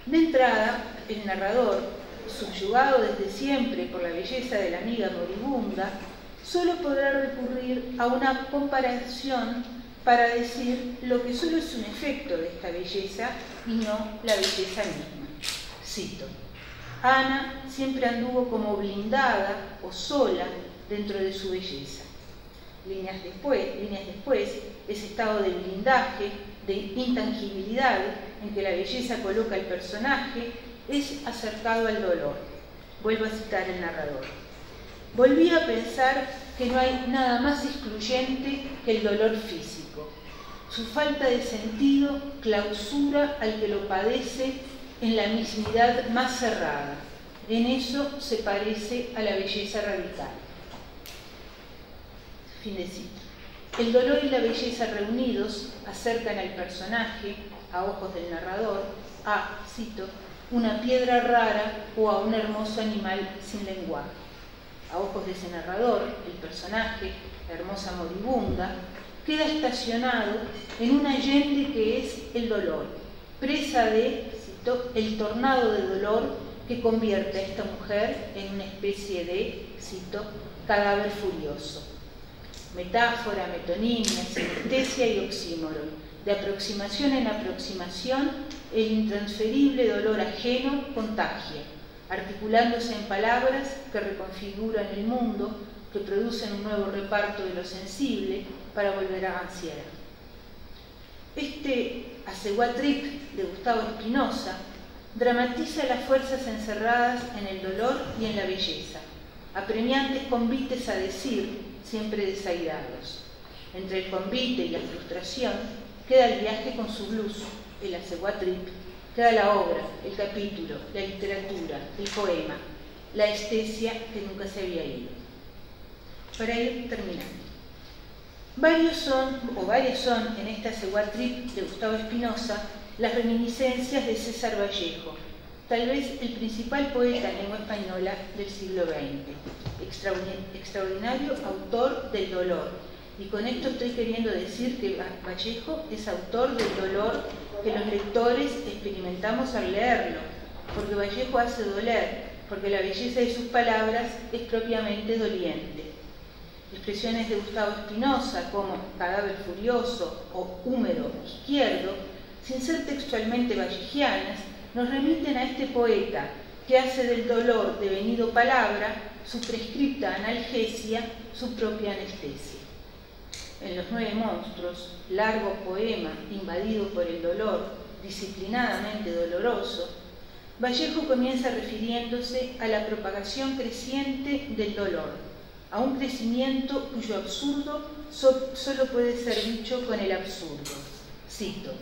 De entrada, el narrador, subyugado desde siempre por la belleza de la amiga moribunda, solo podrá recurrir a una comparación para decir lo que solo es un efecto de esta belleza y no la belleza misma. Cito, Ana siempre anduvo como blindada o sola dentro de su belleza. Líneas después, líneas después, ese estado de blindaje, de intangibilidad en que la belleza coloca el personaje, es acercado al dolor. Vuelvo a citar el narrador. Volví a pensar que no hay nada más excluyente que el dolor físico. Su falta de sentido clausura al que lo padece en la mismidad más cerrada. En eso se parece a la belleza radical. El dolor y la belleza reunidos acercan al personaje, a ojos del narrador, a, cito, una piedra rara o a un hermoso animal sin lenguaje a ojos de ese narrador, el personaje, la hermosa moribunda, queda estacionado en un allende que es el dolor, presa de, el tornado de dolor que convierte a esta mujer en una especie de, cito, cadáver furioso. Metáfora, metonimia, sinestesia y oxímoron. De aproximación en aproximación, el intransferible dolor ajeno contagia, articulándose en palabras que reconfiguran el mundo, que producen un nuevo reparto de lo sensible para volver a ansiar. Este Aceguatrip de Gustavo Espinosa dramatiza las fuerzas encerradas en el dolor y en la belleza, apremiantes convites a decir, siempre desairados. Entre el convite y la frustración queda el viaje con su blues, el aceguatrip, queda la obra, el capítulo, la literatura, el poema, la estesia que nunca se había ido. Para ir terminando. Varios son, o varias son, en esta aceguatrip de Gustavo Espinosa, las reminiscencias de César Vallejo, tal vez el principal poeta en lengua española del siglo XX, extraordinario autor del dolor. Y con esto estoy queriendo decir que Vallejo es autor del dolor que los lectores experimentamos al leerlo, porque Vallejo hace doler, porque la belleza de sus palabras es propiamente doliente. Expresiones de Gustavo Espinosa como cadáver furioso o húmedo izquierdo, sin ser textualmente vallejianas, nos remiten a este poeta que hace del dolor devenido palabra su prescripta analgesia, su propia anestesia. En Los Nueve Monstruos, largo poema invadido por el dolor, disciplinadamente doloroso, Vallejo comienza refiriéndose a la propagación creciente del dolor, a un crecimiento cuyo absurdo solo puede ser dicho con el absurdo. Cito,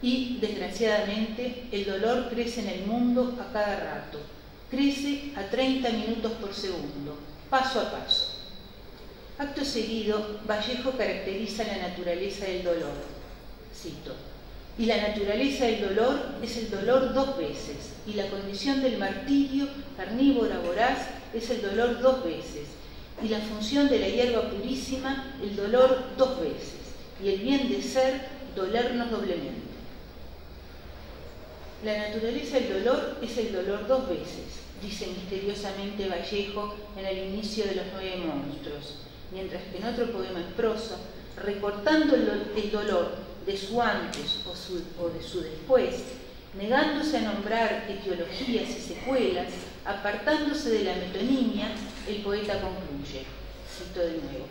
y, desgraciadamente, el dolor crece en el mundo a cada rato. Crece a 30 minutos por segundo, paso a paso. Acto seguido, Vallejo caracteriza la naturaleza del dolor. Cito. Y la naturaleza del dolor es el dolor dos veces, y la condición del martirio carnívora voraz es el dolor dos veces, y la función de la hierba purísima el dolor dos veces, y el bien de ser dolernos doblemente. La naturaleza del dolor es el dolor dos veces, dice misteriosamente Vallejo en el inicio de Los Nueve Monstruos, mientras que en otro poema en prosa, recortando el, dolor de su antes o, o de su después, negándose a nombrar etiologías y secuelas, apartándose de la metonimia, el poeta concluye, cito de nuevo,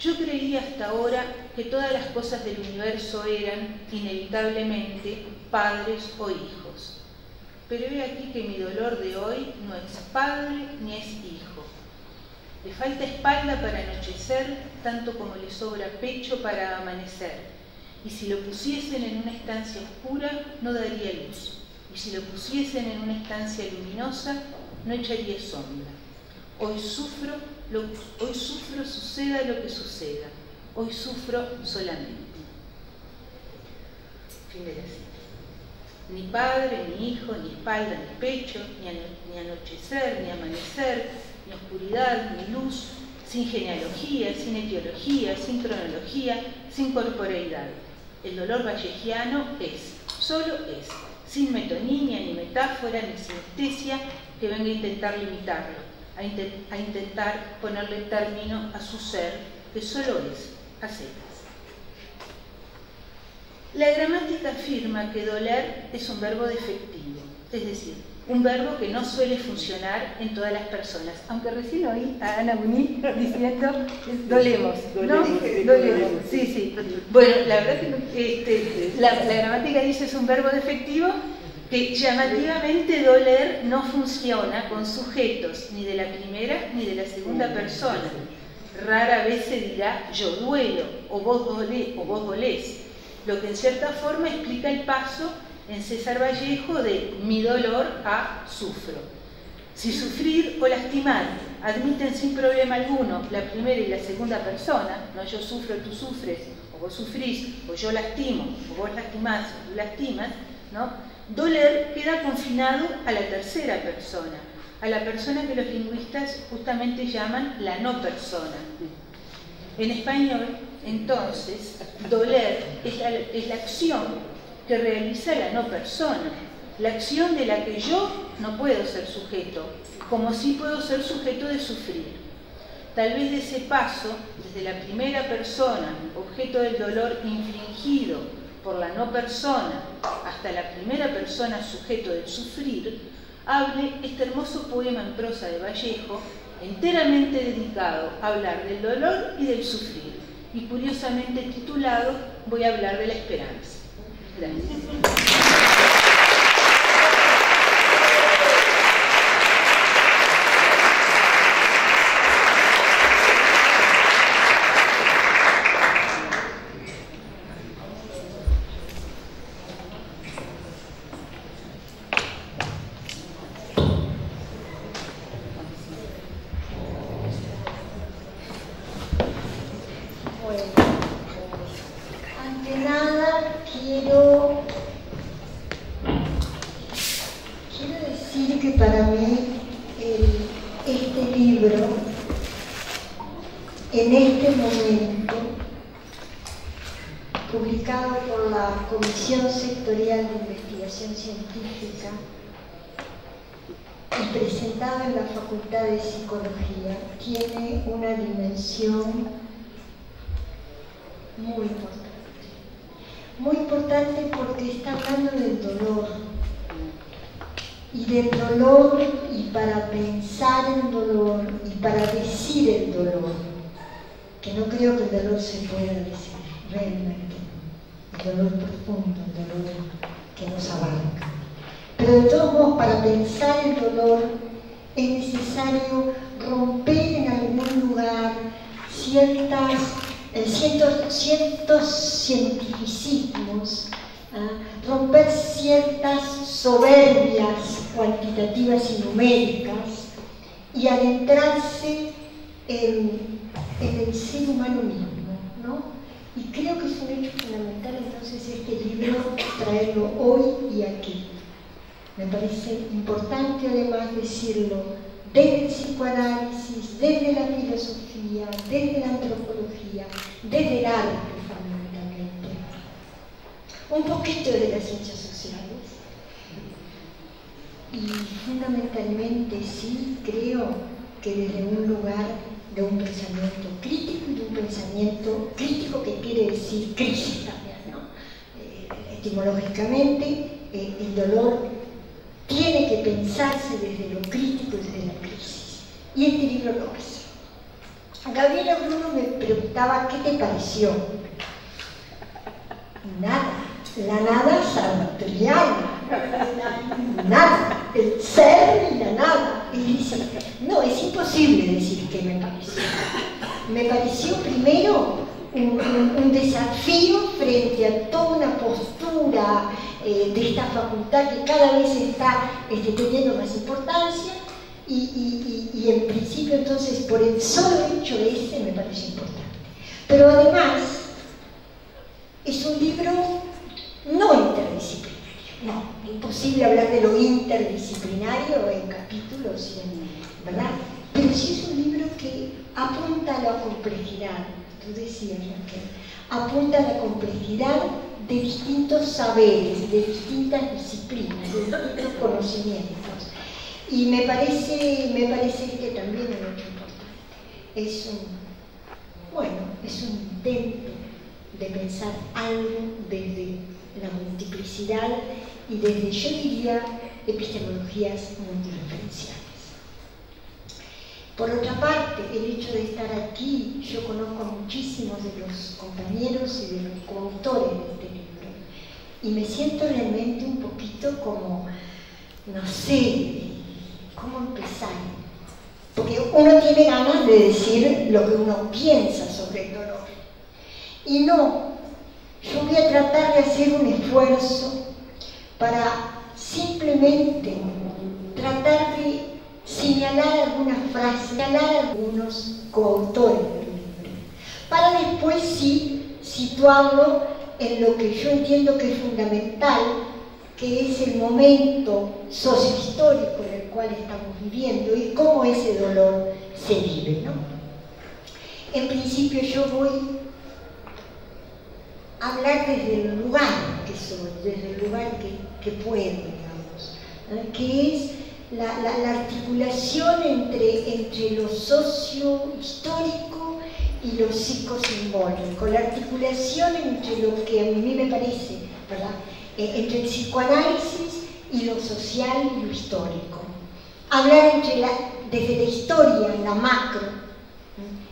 yo creía hasta ahora que todas las cosas del universo eran, inevitablemente, padres o hijos. Pero he aquí que mi dolor de hoy no es padre ni es hijo. Le falta espalda para anochecer, tanto como le sobra pecho para amanecer. Y si lo pusiesen en una estancia oscura, no daría luz. Y si lo pusiesen en una estancia luminosa, no echaría sombra. Hoy sufro hoy sufro suceda lo que suceda, hoy sufro solamente. Fin de la cita. Ni padre, ni hijo, ni espalda, ni pecho, ni, anochecer, ni amanecer, ni oscuridad, ni luz, sin genealogía, sin etiología, sin cronología, sin corporeidad. El dolor vallejiano es, solo es, sin metonimia, ni metáfora, ni sinestesia que venga a intentar limitarlo a, intentar ponerle término a su ser, que solo es a La gramática afirma que doler es un verbo defectivo, es decir, un verbo que no suele funcionar en todas las personas. Aunque recién oí a Ana Buní <laughs> diciendo dolemos, ¿no? Dolemos, sí, sí. Bueno, la verdad que este, la, la gramática dice es un verbo defectivo que llamativamente doler no funciona con sujetos ni de la primera ni de la segunda persona. Rara vez se dirá yo duelo o vos, dolé, o vos dolés, lo que en cierta forma explica el paso en César Vallejo de mi dolor a sufro. Si sufrir o lastimar admiten sin problema alguno la primera y la segunda persona, no yo sufro, tú sufres, o vos sufrís, o yo lastimo, o vos lastimás, o tú lastimas, ¿no? Doler queda confinado a la tercera persona, a la persona que los lingüistas justamente llaman la no persona. En español, entonces, doler es la, acción que realiza la no persona, la acción de la que yo no puedo ser sujeto, como sí puedo ser sujeto de sufrir. Tal vez de ese paso, desde la primera persona, objeto del dolor infligido por la no persona, hasta la primera persona, sujeto del sufrir, hable este hermoso poema en prosa de Vallejo, enteramente dedicado a hablar del dolor y del sufrir, y curiosamente titulado Voy a hablar de la esperanza. Thank you. ciertos cientificismos, ¿ah? romper ciertas soberbias cuantitativas y numéricas y adentrarse en, en el ser humano mismo. ¿no? Y creo que es un hecho fundamental entonces este libro, traerlo hoy y aquí. Me parece importante además decirlo desde el psicoanálisis, desde la filosofía, desde la antropología, desde el arte fundamentalmente. Un poquito de las ciencias sociales. Y fundamentalmente sí creo que desde un lugar de un pensamiento crítico y de un pensamiento crítico que quiere decir crisis también, ¿no? Eh, etimológicamente, eh, el dolor tiene que pensarse desde lo crítico y desde la crisis. Y este libro lo hace. Gabriela Bruno me preguntaba, ¿qué te pareció? Nada. La nada sartoriana. Nada. El ser y la nada. Y dice, no, es imposible decir qué me pareció. Me pareció primero un, desafío frente a toda una postura eh, de esta facultad que cada vez está este, teniendo más importancia y, y, y, en principio entonces por el solo hecho ese me parece importante. Pero además es un libro no interdisciplinario, no, imposible hablar de lo interdisciplinario en capítulos, en, ¿verdad? Pero sí es un libro que apunta a la complejidad tú decías, Raquel, apunta a la complejidad de distintos saberes, de distintas disciplinas, de distintos conocimientos. Y me parece, me parece que también es mucho importante. Es un, bueno, es un intento de pensar algo desde la multiplicidad y desde, yo diría, epistemologías multireferenciales. Por otra parte, el hecho de estar aquí, yo conozco muchísimos de los compañeros y de los coautores de este libro, y me siento realmente un poquito como, no sé, ¿cómo empezar? Porque uno tiene ganas de decir lo que uno piensa sobre el dolor. Y no, yo voy a tratar de hacer un esfuerzo para simplemente tratar de señalar algunas frases, señalar algunos coautores del libro, para después sí situarlo en lo que yo entiendo que es fundamental, que es el momento sociohistórico en el cual estamos viviendo y cómo ese dolor se vive. ¿no? En principio yo voy a hablar desde el lugar que soy, desde el lugar que, que puedo, digamos, que es la, la, la, articulación entre, entre lo socio-histórico y lo psicosimbólico, la articulación entre lo que a mí me parece, ¿verdad? Eh, entre el psicoanálisis y lo social y lo histórico. Hablar la, desde la historia, la macro,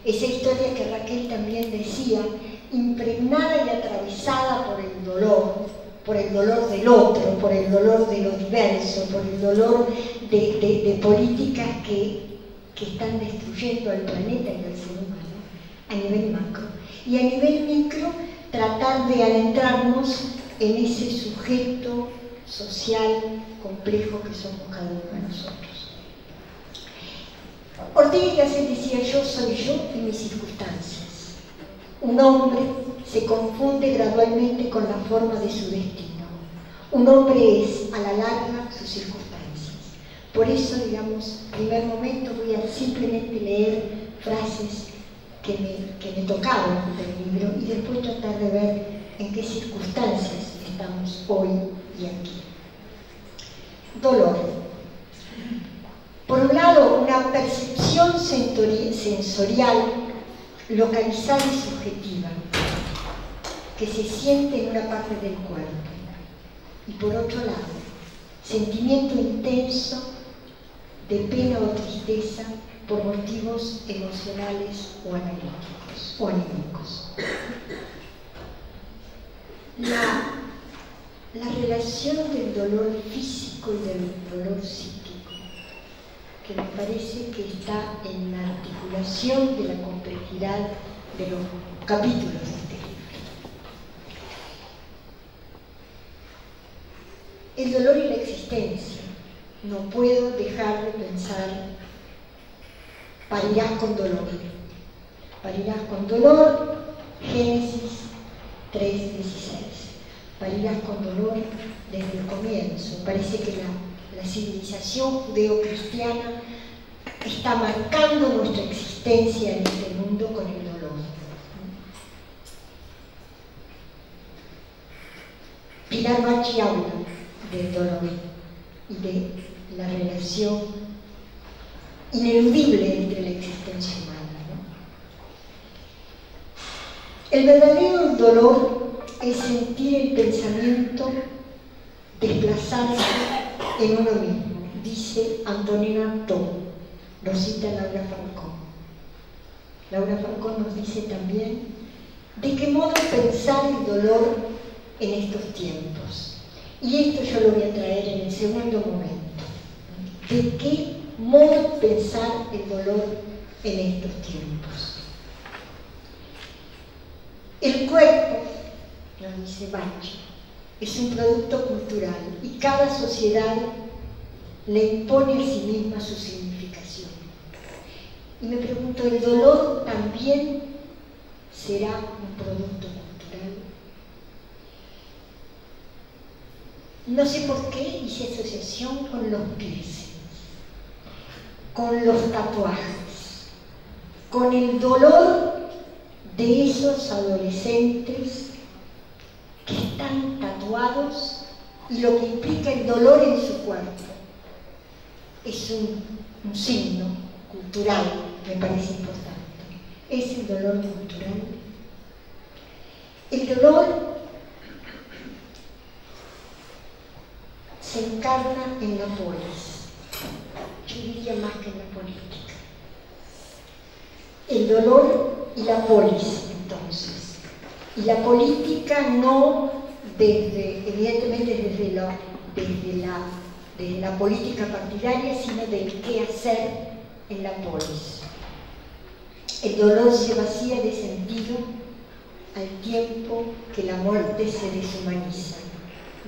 esa historia que Raquel también decía, impregnada y atravesada por el dolor, por el dolor del otro, por el dolor de lo diverso, por el dolor de, políticas que, que, están destruyendo al planeta y al ser humano a nivel macro. Y a nivel micro, tratar de adentrarnos en ese sujeto social complejo que somos cada uno de nosotros. Ortega se decía yo soy yo y mis circunstancias. Un hombre se confunde gradualmente con la forma de su destino. Un hombre es, a la larga, sus circunstancias. Por eso, digamos, primer momento voy a simplemente leer frases que me, que me tocaron del libro y después tratar de ver en qué circunstancias estamos hoy y aquí. Dolor. Por un lado, una percepción sensorial localizada y subjetiva, que se siente en una parte del cuerpo. Y por otro lado, sentimiento intenso de pena o tristeza por motivos emocionales o analíticos o anímicos. La, la relación del dolor físico y del dolor psíquico que me parece que está en la articulación de la complejidad de los capítulos de este libro. El dolor y la existencia. No puedo dejar de pensar, parirás con dolor. Parirás con dolor, Génesis 3.16. Parirás con dolor desde el comienzo. Parece que la la civilización judeocristiana está marcando nuestra existencia en este mundo con el dolor. Pilar Bachi habla del dolor y de la relación ineludible entre la existencia humana. ¿no? El verdadero dolor es sentir el pensamiento desplazarse en uno mismo, dice Antonina To, lo cita Laura Falcón. Laura Falcón nos dice también de qué modo pensar el dolor en estos tiempos. Y esto yo lo voy a traer en el segundo momento. ¿De qué modo pensar el dolor en estos tiempos? El cuerpo, nos dice Banchi, es un producto cultural y cada sociedad le impone a sí misma su significación. Y me pregunto, ¿el dolor también será un producto cultural? No sé por qué hice asociación con los piercings, con los tatuajes, con el dolor de esos adolescentes que están tatuados y lo que implica el dolor en su cuerpo. Es un, un signo cultural, me parece importante. Es el dolor cultural. El dolor se encarna en la polis, yo diría más que en la política. El dolor y la polis, entonces y la política no desde, evidentemente desde la, desde la, desde la política partidaria, sino del qué hacer en la polis. El dolor se vacía de sentido al tiempo que la muerte se deshumaniza,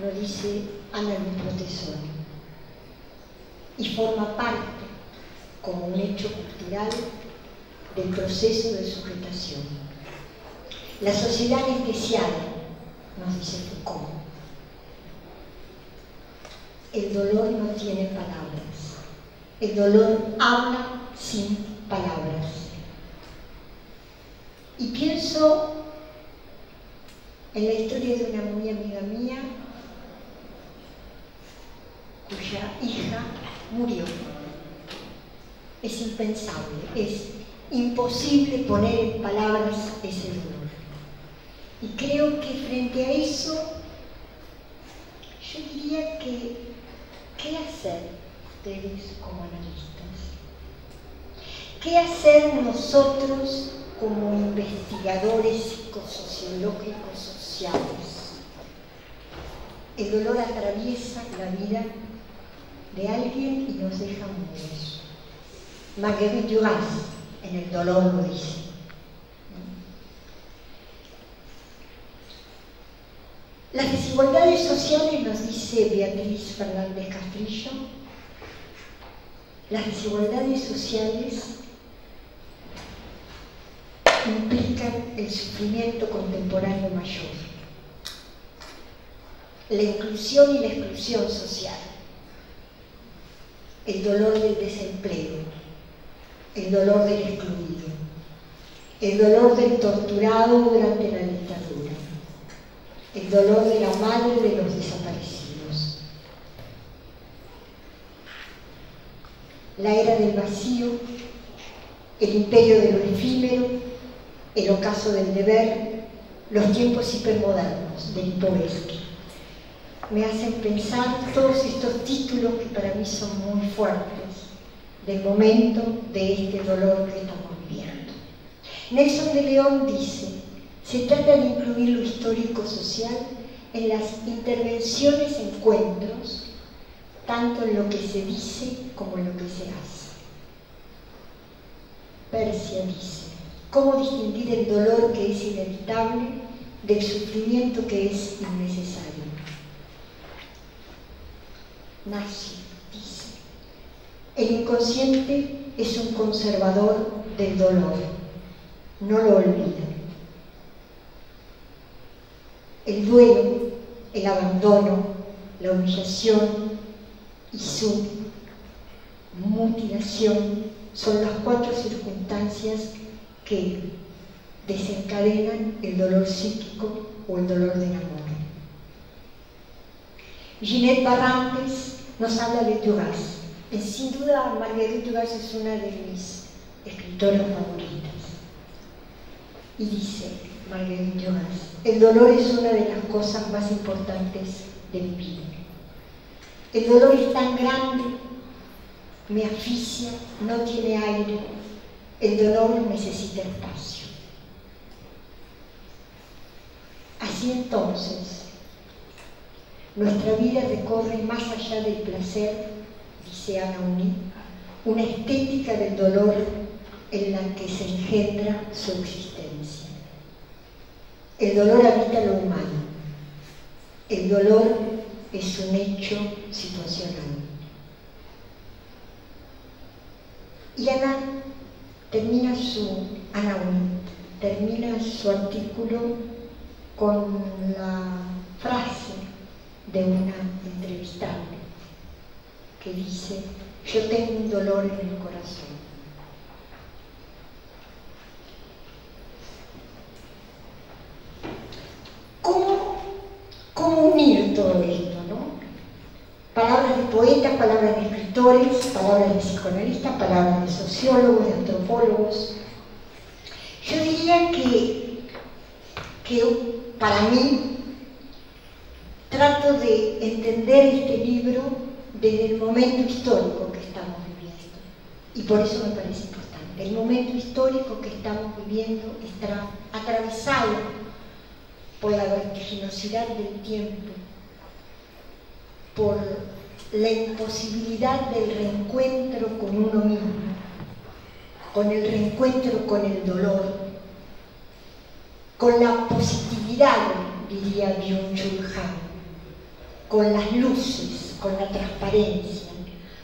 lo dice Ana Luis y forma parte, como un hecho cultural, del proceso de sujetación. La sociedad anestesiada, nos dice Foucault. El dolor no tiene palabras. El dolor habla sin palabras. Y pienso en la historia de una muy amiga mía cuya hija murió. Es impensable, es imposible poner en palabras ese dolor. Y creo que frente a eso, yo diría que, ¿qué hacer ustedes como analistas? ¿Qué hacer nosotros como investigadores psicosociológicos sociales? El dolor atraviesa la vida de alguien y nos deja morir. Marguerite Duras en El dolor lo dice. Las desigualdades sociales, nos dice Beatriz Fernández Castrillo, las desigualdades sociales implican el sufrimiento contemporáneo mayor, la inclusión y la exclusión social, el dolor del desempleo, el dolor del excluido, el dolor del torturado durante la dictadura, el dolor de la madre de los desaparecidos. La era del vacío, el imperio de lo efímero, el ocaso del deber, los tiempos hipermodernos de Lipovetsky. Me hacen pensar todos estos títulos que para mí son muy fuertes del momento de este dolor que estamos viviendo. Nelson de León dice, se trata de incluir lo histórico-social en las intervenciones, encuentros, tanto en lo que se dice como en lo que se hace. Persia dice, ¿cómo distinguir el dolor que es inevitable del sufrimiento que es innecesario? Nazi el inconsciente es un conservador del dolor, no lo olvida. El duelo, el abandono, la humillación y su mutilación son las cuatro circunstancias que desencadenan el dolor psíquico o el dolor del amor. Ginette Barrantes nos habla de Duras sin duda, Marguerite Duras es una de mis escritoras favoritas. Y dice Marguerite Duras, el dolor es una de las cosas más importantes de mi vida. El dolor es tan grande, me asfixia, no tiene aire, el dolor necesita espacio. Así entonces, nuestra vida recorre más allá del placer dice Ana una estética del dolor en la que se engendra su existencia. El dolor habita lo humano. El dolor es un hecho situacional. Y Ana termina su, Ana termina su artículo con la frase de una entrevistante que dice, yo tengo un dolor en el corazón. ¿Cómo, cómo unir todo esto? ¿no? Palabras de poetas, palabras de escritores, palabras de psicoanalistas, palabras de sociólogos, de antropólogos. Yo diría que, que para mí trato de entender este libro desde el momento histórico que estamos viviendo. Y por eso me parece importante. El momento histórico que estamos viviendo está atravesado por la vertiginosidad del tiempo, por la imposibilidad del reencuentro con uno mismo, con el reencuentro con el dolor, con la positividad, diría Byung-Chul Han, con las luces, con la transparencia,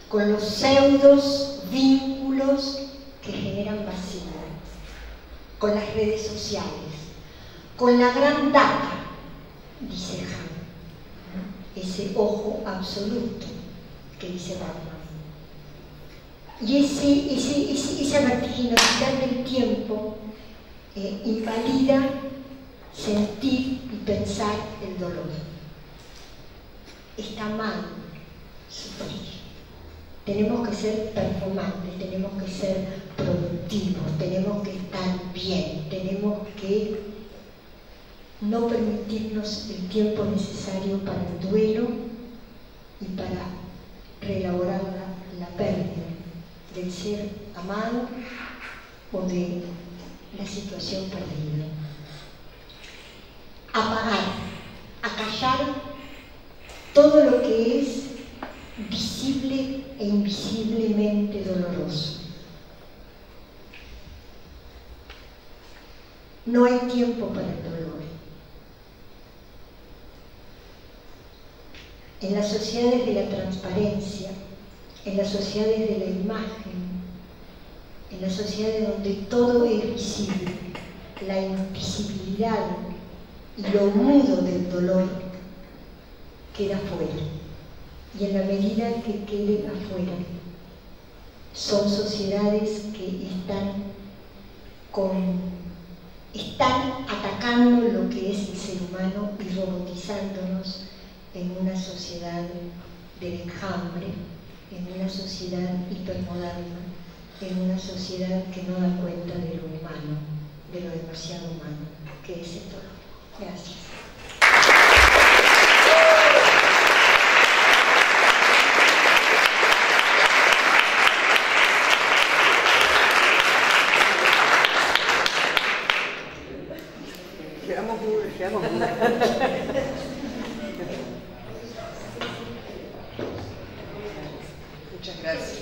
con los pseudos vínculos que generan vacío, con las redes sociales, con la gran data, dice Han, ese ojo absoluto que dice Batman. Y esa vertiginosidad del tiempo eh, invalida sentir y pensar el dolor. Está mal sufrir. Tenemos que ser performantes, tenemos que ser productivos, tenemos que estar bien, tenemos que no permitirnos el tiempo necesario para el duelo y para reelaborar la, la pérdida del ser amado o de la situación perdida. Apagar, acallar todo lo que es visible e invisiblemente doloroso. No hay tiempo para el dolor. En las sociedades de la transparencia, en las sociedades de la imagen, en las sociedades donde todo es visible, la invisibilidad y lo mudo del dolor queda fuera. Y en la medida que quede afuera, son sociedades que están, con, están atacando lo que es el ser humano y robotizándonos en una sociedad del enjambre, en una sociedad hipermoderna, en una sociedad que no da cuenta de lo humano, de lo demasiado humano, que es el dolor. Gracias. Muchas gracias.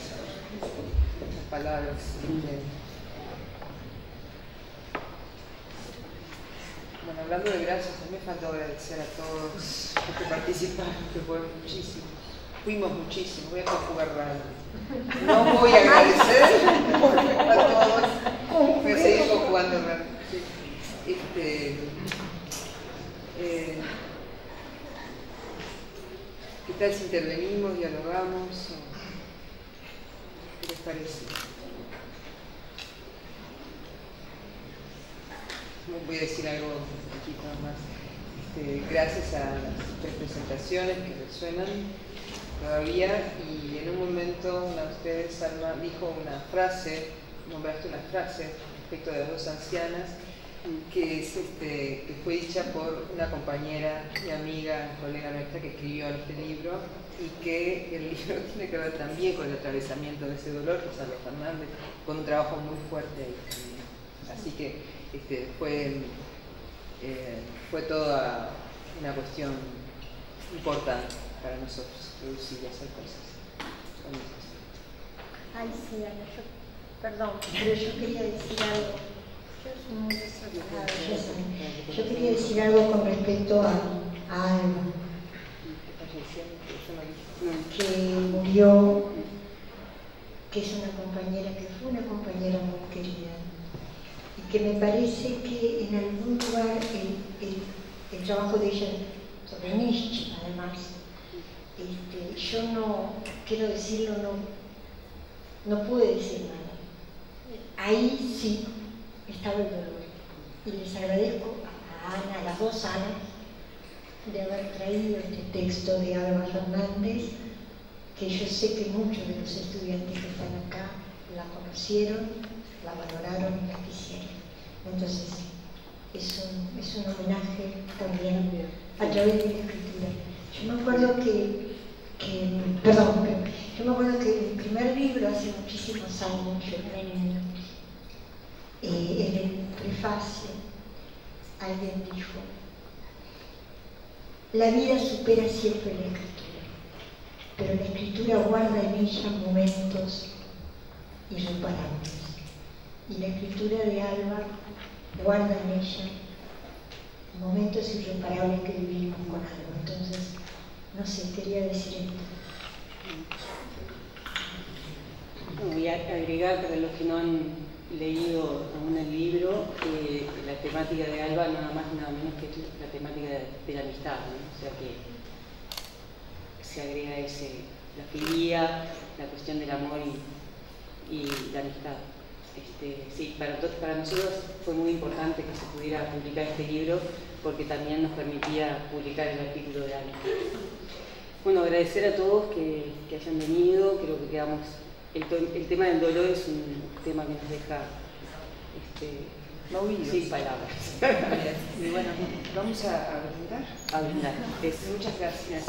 Muchas palabras. Bueno, hablando de gracias, me falta agradecer a todos los que participaron, que fueron muchísimos. Fuimos muchísimos, voy a conjugar raro. No voy a agradecer a todos, voy a seguir conjugando raro. Este, eh, ¿Qué tal intervenimos, dialogamos? ¿Qué les parece? Voy a decir algo un poquito más. Este, gracias a las tres presentaciones que resuenan todavía y en un momento una de ustedes, Alma, dijo una frase, nombraste una frase respecto de las dos ancianas que, es, este, que fue dicha por una compañera y amiga, colega nuestra que escribió este libro y que el libro <laughs> tiene que ver también con el atravesamiento de ese dolor, que es Alba Fernández, con un trabajo muy fuerte ahí. Así que este, fue, eh, fue toda una cuestión importante para nosotros, producir y hacer cosas. Ay, sí, Ana, yo, perdón, pero yo quería decir algo. Yo quería decir algo con respecto a, a que murió, que es una compañera, que fue una compañera muy querida, y que me parece que en algún lugar el, el, el trabajo de ella sobre Nietzsche, además, este, yo no, quiero decirlo, no, no pude decir nada. Ahí sí Y les agradezco a Ana, a las dos Anas, de haber traído este texto de Alba Fernández, que yo sé que muchos de los estudiantes que están acá la conocieron, la valoraron y la quisieron. Entonces, es un, es un homenaje también a través de la escritura. Yo me acuerdo que, que perdón, yo me acuerdo que el primer libro hace muchísimos años, yo era eh, en el prefacio alguien dijo, la vida supera siempre la escritura, pero la escritura guarda en ella momentos irreparables. Y la escritura de Alba guarda en ella momentos irreparables que vivimos con Alba. Entonces, no sé, quería decir esto. Voy a agregar para los que no han leído aún el libro, eh, la temática de Alba nada más nada menos que la temática de, la amistad, ¿no? o sea que se agrega ese, la filía, la cuestión del amor y, y la amistad. Este, sí, para, para nosotros fue muy importante que se pudiera publicar este libro porque también nos permitía publicar el artículo de Ana. Bueno, agradecer a todos que, hayan venido, creo que quedamos, el, tema del dolor es un tema que nos deja este, sin palabras. y bueno, vamos a, a brindar. A brindar. Muchas gracias.